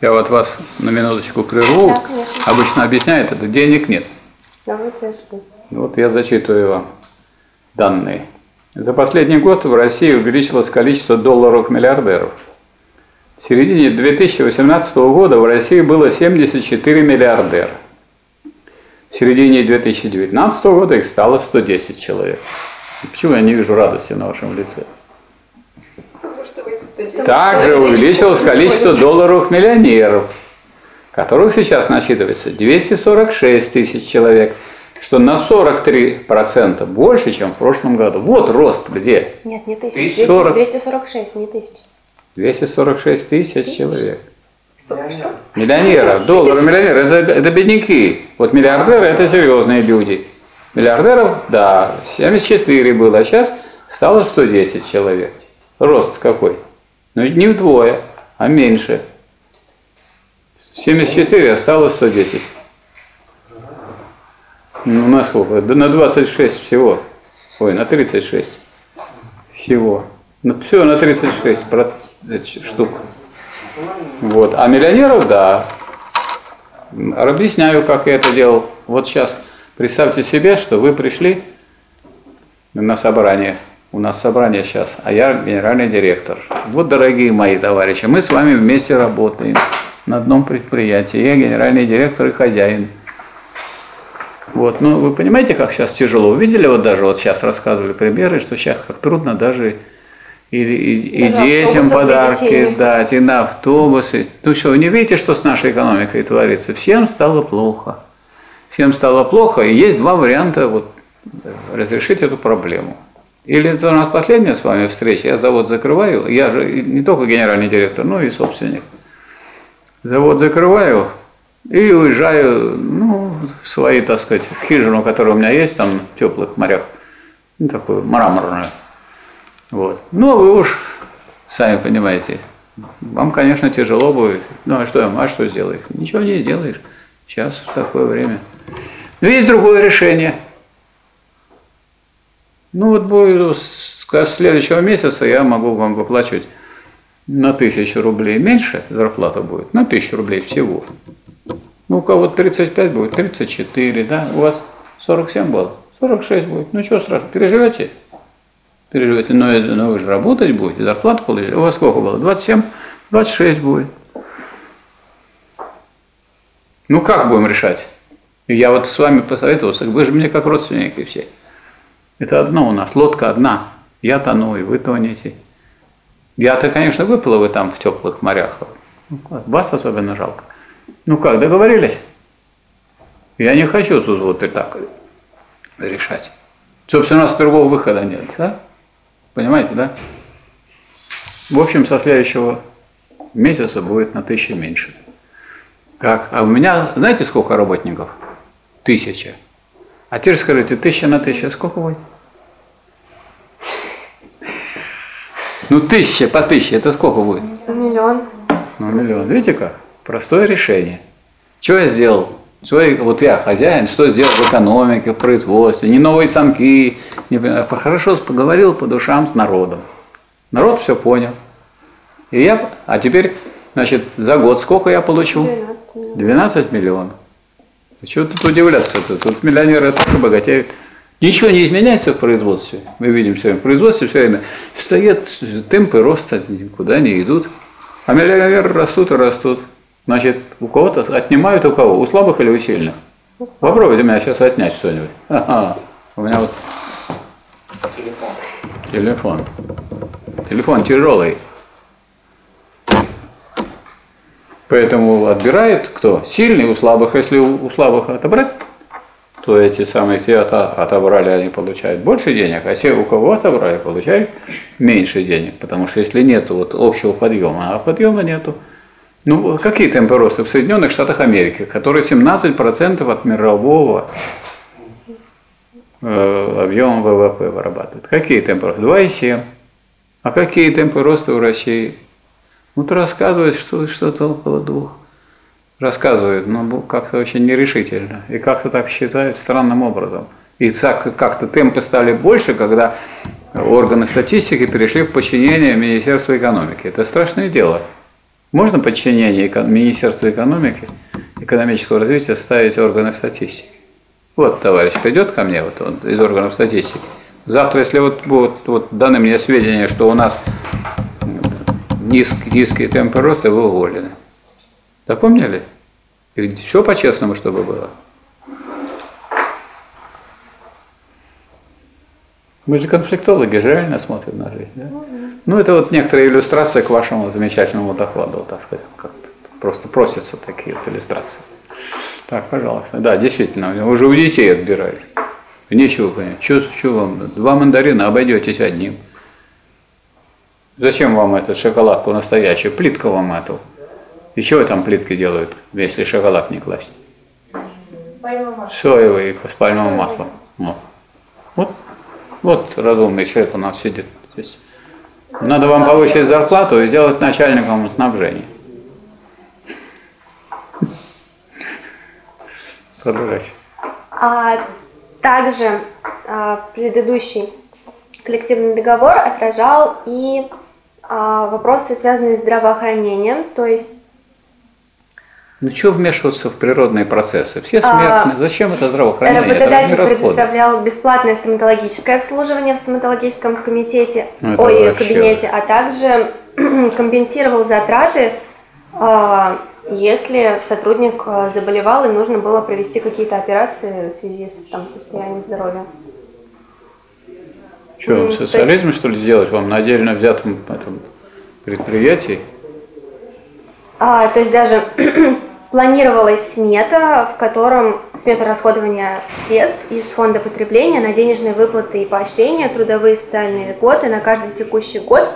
Я вот вас на минуточку прерву. Да, конечно. Обычно объясняют это, денег нет. Давайте Вот я зачитываю вам данные. За последний год в России увеличилось количество долларов миллиардеров. В середине 2018 года в России было 74 миллиардера. В середине 2019 года их стало 110 человек. Почему я не вижу радости на вашем лице? Также увеличилось количество долларовых миллионеров, которых сейчас насчитывается 246 тысяч человек, что на 43% больше, чем в прошлом году. Вот рост где? Нет, не тысяч, 240... 246, не тысяч. 246 тысяч человек. Что? Что? Миллионеров, доллары миллионеры, это, это бедняки. Вот миллиардеры это серьезные люди. Миллиардеров, да, 74 было, а сейчас стало 110 человек. Рост какой? Ну, не вдвое, а меньше. 74, а стало 110. Ну, на сколько? Да на 26 всего. Ой, на 36 всего. Ну, все, на 36 про- э, штук. Вот. А миллионеров, да. Объясняю, как я это делал. Вот сейчас представьте себе, что вы пришли на собрание. У нас собрание сейчас, а я генеральный директор. Вот, дорогие мои товарищи, мы с вами вместе работаем на одном предприятии. Я генеральный директор и хозяин. Вот, ну вы понимаете, как сейчас тяжело. Увидели вот даже вот сейчас рассказывали примеры, что сейчас как трудно даже и, и, и детям подарки детей. дать, и на автобусы. Ну что, вы не видите, что с нашей экономикой творится? Всем стало плохо. Всем стало плохо, и есть два варианта вот, разрешить эту проблему. Или это у нас последняя с вами встреча, я завод закрываю, я же не только генеральный директор, но и собственник. Завод закрываю и уезжаю, ну, в свои, так сказать, в хижину, которая у меня есть там в теплых морях, ну, такую мраморную. Вот. Ну, вы уж сами понимаете, вам, конечно, тяжело будет. Ну, а что, а что сделаешь? Ничего не сделаешь. Сейчас в такое время. Но есть другое решение. Ну, вот будет с следующего месяца я могу вам выплачивать на тысячу рублей меньше зарплата будет, на тысячу рублей всего. Ну, у кого 35 будет, 34, да? У вас 47 было, 46 будет. Ну, что страшного, переживете? Переживете, но, но вы же работать будете, зарплату получите. У вас сколько было? 27, 26 будет. Ну, как будем решать? Я вот с вами посоветовался, вы же мне как родственники все. Это одно у нас, лодка одна. Я тону, и вы тонете. Я-то, конечно, выплыву там в теплых морях. Ну, Вас особенно жалко. Ну как, договорились? Я не хочу тут вот и так решать. Собственно, у нас другого выхода нет, да? Понимаете, да? В общем, со следующего месяца будет на тысячу меньше. Как? А у меня, знаете, сколько работников? Тысяча. А теперь скажите, тысяча на тысячу, сколько будет? Ну, тысяча по тысяче, это сколько будет? Миллион. Ну, миллион. Видите как? Простое решение. Что я сделал? Что я- вот я хозяин, что сделал в экономике, в производстве, не новые самки, не, а хорошо поговорил по душам с народом. Народ все понял. И я, а теперь, значит, за год сколько я получу? 12 миллионов. 12 миллионов. А чего тут удивляться-то? Тут миллионеры тоже богатеют. Ничего не изменяется в производстве. Мы видим все время. В производстве все время стоят темпы роста, никуда не идут. А миллионеры растут и растут. Значит, у кого-то отнимают у кого? У слабых или у сильных? Попробуйте меня сейчас отнять что-нибудь. Ага. У меня вот Телефон. телефон. Телефон тяжелый. Поэтому отбирает кто? Сильный у слабых. Если у, у слабых отобрать, то эти самые те ото- отобрали, они получают больше денег, а те, у кого отобрали, получают меньше денег. Потому что если нет вот общего подъема, а подъема нету. Ну, какие темпы роста в Соединенных Штатах Америки, которые 17% от мирового э, объема ВВП вырабатывают? Какие темпы роста? 2,7. А какие темпы роста в России? Ну, то рассказывают, что что-то около двух. Рассказывают, но бу- как-то очень нерешительно. И как-то так считают странным образом. И как-то темпы стали больше, когда органы статистики перешли в подчинение Министерства экономики. Это страшное дело. Можно подчинение Министерства экономики, экономического развития ставить органы статистики? Вот товарищ придет ко мне вот он, из органов статистики. Завтра, если вот будут вот даны мне сведения, что у нас низкие, низкие темпы роста, вы уволены. Запомнили? И все по-честному, чтобы было. Мы же конфликтологи, же реально смотрим на жизнь. Да? Ну, это вот некоторая иллюстрация к вашему замечательному докладу, так сказать. Как-то просто просятся такие вот иллюстрации. Так, пожалуйста. Да, действительно, уже у детей отбирают. Нечего понять. Что, что вам? Два мандарина, обойдетесь одним. Зачем вам этот шоколадку настоящую? Плитка вам эту. И чего там плитки делают, если шоколад не класть? Соевый с пальмовым маслом. Вот. Вот, вот разумный человек у нас сидит здесь. Надо вам повысить зарплату и сделать начальником снабжения. Продолжайте. А также а, предыдущий коллективный договор отражал и а, вопросы, связанные с здравоохранением, то есть Ну что вмешиваться в природные процессы? Все А, смертны. Зачем это здравоохранение? Это Работодатель расходы. предоставлял бесплатное стоматологическое обслуживание в стоматологическом комитете, Ну, это ой, вообще кабинете, а также компенсировал затраты, а, если сотрудник а, заболевал и нужно было провести какие-то операции в связи с там, состоянием здоровья. Что, то социализм, что ли, делать вам на отдельно взятом этом, предприятии? А, то есть даже планировалась смета, в котором смета расходования средств из фонда потребления на денежные выплаты и поощрения, трудовые и социальные льготы на каждый текущий год,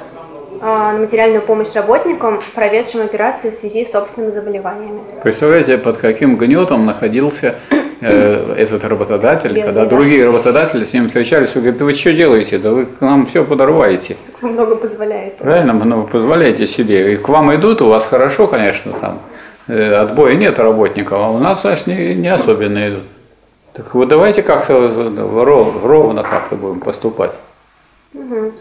а, на материальную помощь работникам, проведшим операции в связи с собственными заболеваниями. Представляете, под каким гнетом находился э, этот работодатель, Бедный, когда да. другие работодатели с ним встречались и говорят, да вы что делаете, да вы к нам все подорваете. Много позволяется. Правильно, ну, вы позволяете себе. И к вам идут, у вас хорошо, конечно, там отбоя нет работников, а у нас, значит, не, не особенно идут. Так вот давайте как-то э, ров- ровно как-то будем поступать.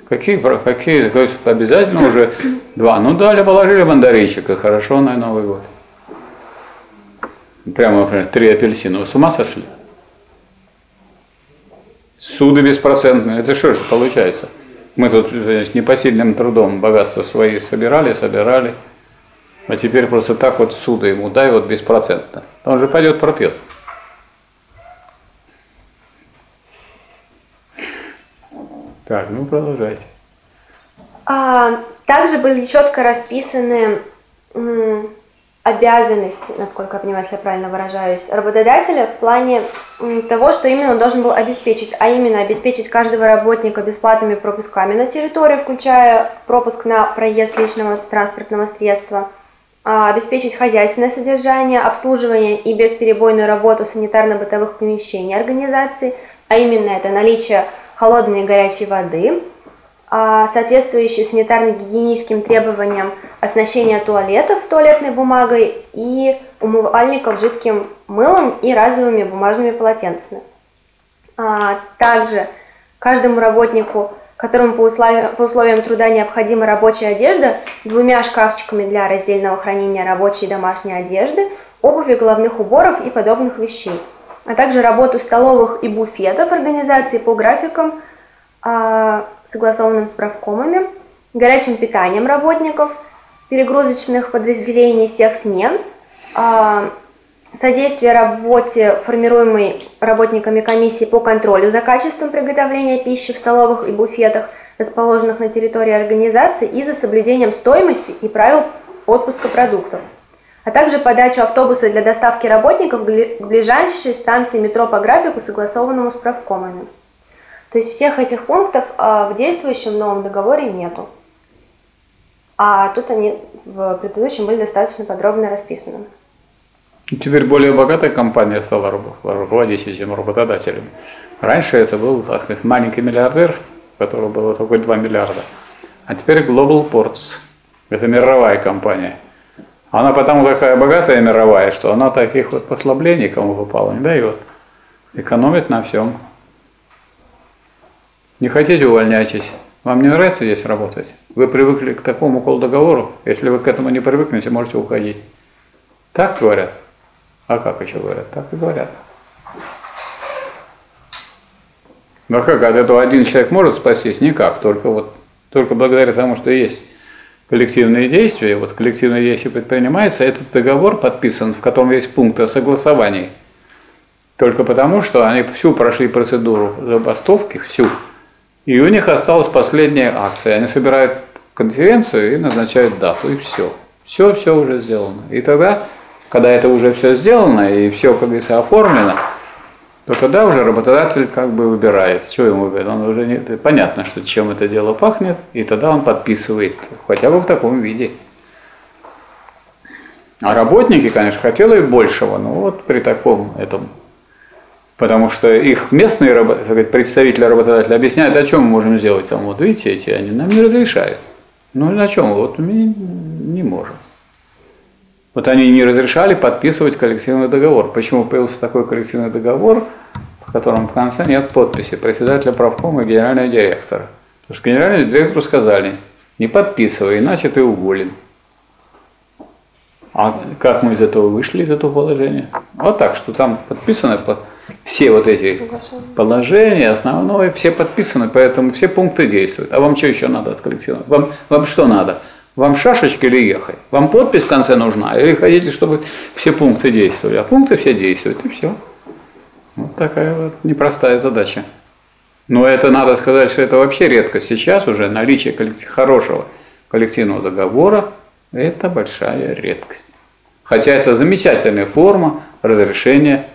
Какие, про- какие, то есть обязательно уже два. Ну дали, положили мандаринчика, хорошо на Новый год. Прямо, например, три апельсина. Вы с ума сошли? Суды беспроцентные. Это что же получается? Мы тут значит, непосильным трудом богатства свои собирали, собирали. А теперь просто так вот суды ему дай вот беспроцентно. Он же пойдет пропьет. Так, ну продолжайте. А, также были четко расписаны м, обязанности, насколько я понимаю, если я правильно выражаюсь, работодателя в плане м, того, что именно он должен был обеспечить, а именно обеспечить каждого работника бесплатными пропусками на территорию, включая пропуск на проезд личного транспортного средства, обеспечить хозяйственное содержание, обслуживание и бесперебойную работу санитарно-бытовых помещений организации, а именно это наличие холодной и горячей воды, а, соответствующие санитарно-гигиеническим требованиям оснащения туалетов туалетной бумагой и умывальников жидким мылом и разовыми бумажными полотенцами. А, Также каждому работнику, которому по условиям, по условиям труда необходима рабочая одежда, двумя шкафчиками для раздельного хранения рабочей и домашней одежды, обуви, головных уборов и подобных вещей, а также работу столовых и буфетов организации по графикам, а, согласованным с правкомами, горячим питанием работников, перегрузочных подразделений всех смен, а, содействие работе формируемой работниками комиссии по контролю за качеством приготовления пищи в столовых и буфетах, расположенных на территории организации, и за соблюдением стоимости и правил отпуска продуктов, а также подачу автобуса для доставки работников к бли- к ближайшей станции метро по графику, согласованному с правкомами. То есть всех этих пунктов а, в действующем новом договоре нету. А тут они в предыдущем были достаточно подробно расписаны. Теперь более богатая компания стала руководить этим работодателями. Раньше это был так маленький миллиардер, у которого было только 2 миллиарда. А теперь Global Ports. Это мировая компания. Она потому такая богатая мировая, что она таких вот послаблений, кому попало, не дает. Экономит на всем. Не хотите, увольняйтесь. Вам не нравится здесь работать? Вы привыкли к такому колдоговору? Если вы к этому не привыкнете, можете уходить. Так говорят? А как еще говорят? Так и говорят. Ну а как, от этого один человек может спастись? Никак, только вот, только благодаря тому, что есть коллективные действия, вот коллективные действия предпринимается, этот договор подписан, в котором есть пункты о согласовании, только потому, что они всю прошли процедуру забастовки, всю, и у них осталась последняя акция. Они собирают конференцию и назначают дату, и все. Все, все уже сделано. И тогда, когда это уже все сделано, и все, как говорится, оформлено, то тогда уже работодатель как бы выбирает, что ему выбирать. Он уже не, понятно, что чем это дело пахнет, и тогда он подписывает, хотя бы в таком виде. А работники, конечно, хотели большего, но вот при таком этом Потому что их местные рабо- так сказать, представители работодателя объясняют, о чем мы можем сделать. Там, вот видите, эти они нам не разрешают. Ну, на чем? Вот мы не можем. Вот они не разрешали подписывать коллективный договор. Почему появился такой коллективный договор, в котором в конце нет подписи председателя правкома и генерального директора? Потому что генеральному директору сказали, не подписывай, иначе ты уволен. А как мы из этого вышли, из этого положения? Вот так, что там подписаны по- все вот эти положения, основное, все подписаны, поэтому все пункты действуют. А вам что еще надо от коллектива? Вам, вам что надо? Вам шашечки или ехать? Вам подпись в конце нужна? Или хотите, чтобы все пункты действовали? А пункты все действуют, и все. Вот такая вот непростая задача. Но это надо сказать, что это вообще редкость. Сейчас уже наличие коллектив- хорошего коллективного договора – это большая редкость. Хотя это замечательная форма разрешения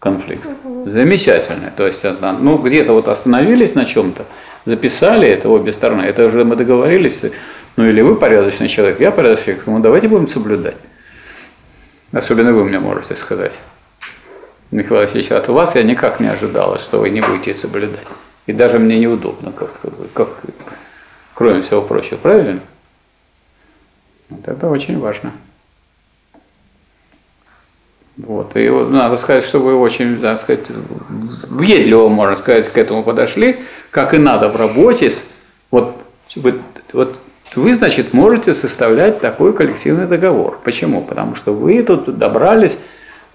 конфликта. Замечательная. То есть, ну, где-то вот остановились на чем-то, записали это обе стороны. Это уже мы договорились, ну, или вы порядочный человек, я порядочный человек, ну, давайте будем соблюдать. Особенно вы мне можете сказать. Михаил Васильевич, от вас я никак не ожидала, что вы не будете соблюдать. И даже мне неудобно, как, как кроме всего прочего, правильно? Вот это очень важно. Вот. И вот надо сказать, что вы очень, так сказать, въедливо, можно сказать, к этому подошли, как и надо в работе. Вот, вы, вот вы, значит, можете составлять такой коллективный договор. Почему? Потому что вы тут добрались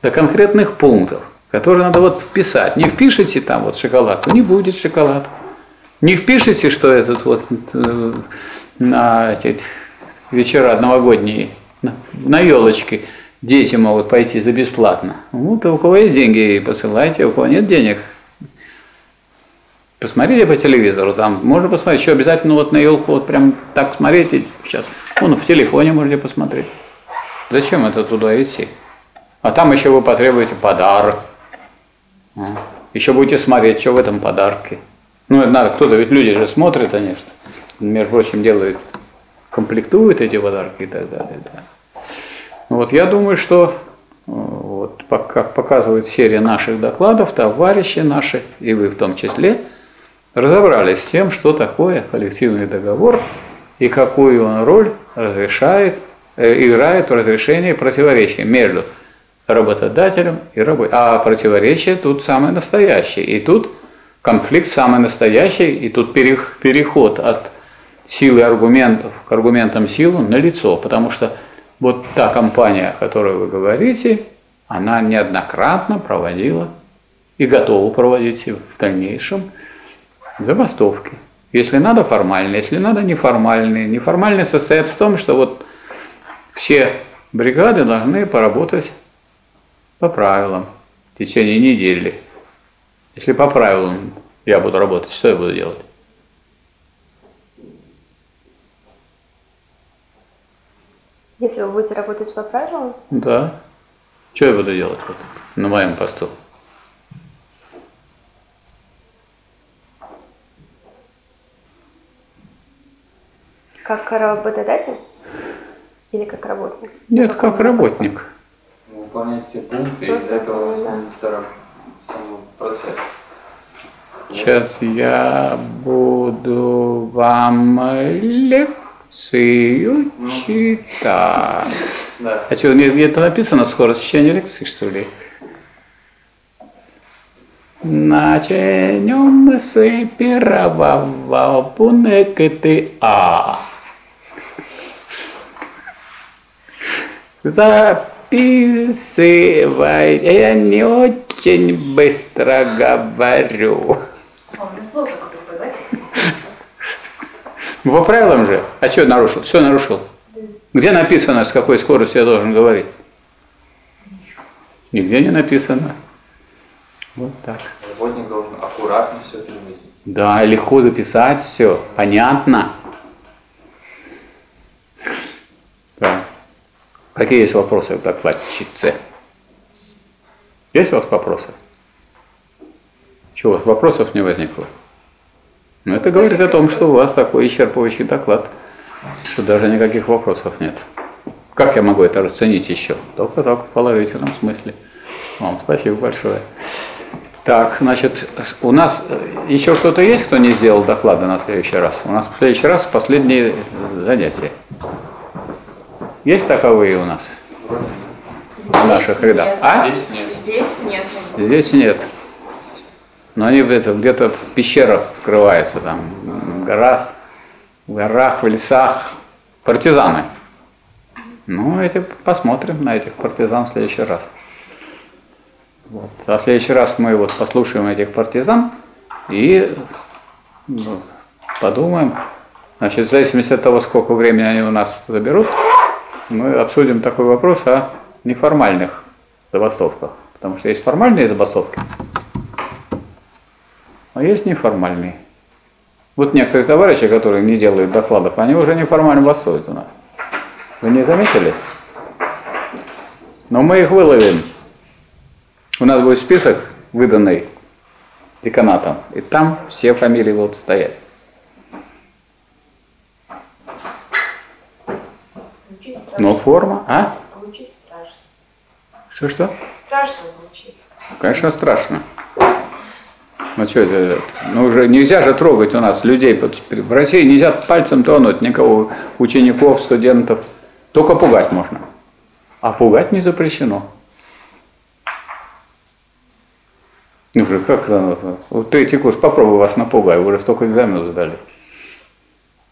до конкретных пунктов, которые надо вот вписать. Не впишите там вот шоколадку, не будет шоколадку. Не впишите, что этот вот э, на эти вечера новогодние на елочке дети могут пойти за бесплатно. Вот у кого есть деньги, посылайте, у кого нет денег, посмотрите по телевизору, там можно посмотреть, еще обязательно вот на елку вот прям так смотрите сейчас. Вон в телефоне можете посмотреть. Зачем это туда идти? А там еще вы потребуете подарок. А, Еще будете смотреть, что в этом подарке. Ну, это надо, кто-то, ведь люди же смотрят, конечно. Между прочим, делают, комплектуют эти подарки и так далее. Да. Ну, Вот я думаю, что э, вот, как показывает серия наших докладов, товарищи наши, и вы в том числе, разобрались с тем, что такое коллективный договор и какую он роль разрешает, э, играет в разрешении противоречия между работодателем и работой. А противоречие тут самое настоящее. И тут конфликт самый настоящий, и тут перех- переход от силы аргументов к аргументам силы налицо, потому что вот та компания, о которой вы говорите, она неоднократно проводила и готова проводить в дальнейшем забастовки. Если надо формальные, если надо неформальные. Неформальные состоят в том, что вот все бригады должны поработать по правилам в течение недели. Если по правилам я буду работать, что я буду делать? Если вы будете работать по правилам, Да. Что я буду делать вот на моем посту? Как работодатель или как работник? Нет, На как работник. Выполнять все пункты, и Просто из этого да. становится сам процесс. Сейчас я буду вам лекцию читать. Да. А что, где-то написано скорость чтения лекции, что ли? Начнем с первого пункта. Записывай. Я не очень быстро говорю. А, По правилам же. А что нарушил? Все нарушил. Где написано, с какой скоростью я должен говорить? Нигде не написано. Вот так. Работник должен аккуратно все переместить. Да, легко записать все. Понятно. Какие есть вопросы к докладчице? Есть у вас вопросы? Чего, вопросов не возникло? Ну, это говорит о том, что у вас такой исчерпывающий доклад, что даже никаких вопросов нет. Как я могу это расценить еще? Только, только в положительном смысле. Вам спасибо большое. Так, значит, у нас э, еще кто-то есть, кто не сделал доклада на следующий раз? У нас в следующий раз последние занятия. Есть таковые у нас? В наших рядах. А? Здесь нет. Здесь нет. Здесь нет. Но они где-то в пещерах скрываются, там, в горах, в горах, в лесах. Партизаны. Ну, эти посмотрим на этих партизан в следующий раз. Вот. А в следующий раз мы вот послушаем этих партизан и ну, подумаем. Значит, в зависимости от того, сколько времени они у нас заберут, мы обсудим такой вопрос о неформальных забастовках. Потому что есть формальные забастовки, а есть неформальные. Вот некоторые товарищи, которые не делают докладов, они уже неформально бастуют у нас. Вы не заметили? Но мы их выловим. У нас будет список, выданный деканатом, и там все фамилии будут стоять. Звучит страшно. Но форма, а? Звучит страшно. Что-что? Страшно звучит. Конечно, страшно. Ну что это? Ну уже нельзя же трогать у нас людей. В России нельзя пальцем тронуть никого, учеников, студентов. Только пугать можно. А пугать не запрещено. Ну же, как это? Вот третий курс, попробуй вас напугай, вы уже столько экзаменов сдали.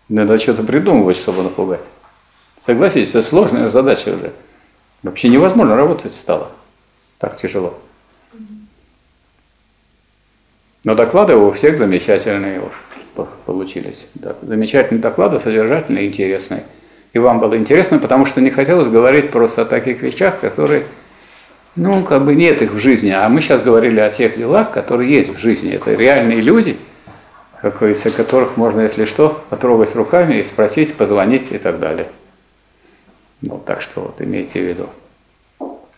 Надо что-то придумывать, чтобы напугать. Согласитесь, это сложная задача уже. Вообще невозможно работать стало. Так тяжело. Но доклады у всех замечательные уж по- получились. Да, замечательные доклады, содержательные, интересные. И вам было интересно, потому что не хотелось говорить просто о таких вещах, которые, ну, как бы нет их в жизни. А мы сейчас говорили о тех делах, которые есть в жизни. Это реальные люди, как говорится, которых можно, если что, потрогать руками и спросить, позвонить и так далее. Ну, так что вот имейте в виду.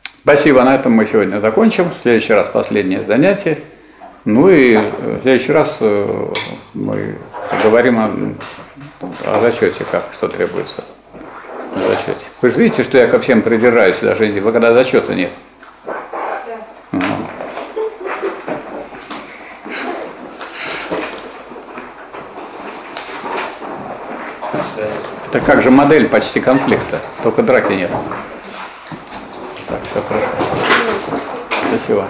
Спасибо, на этом мы сегодня закончим. В следующий раз последнее занятие. Ну и э, в следующий раз э, мы поговорим о, о зачете, как, что требуется в зачете. Вы же видите, что я ко всем придираюсь, даже если- когда зачета нет. Это как же модель почти конфликта, только драки нет. Так, все хорошо. Спасибо.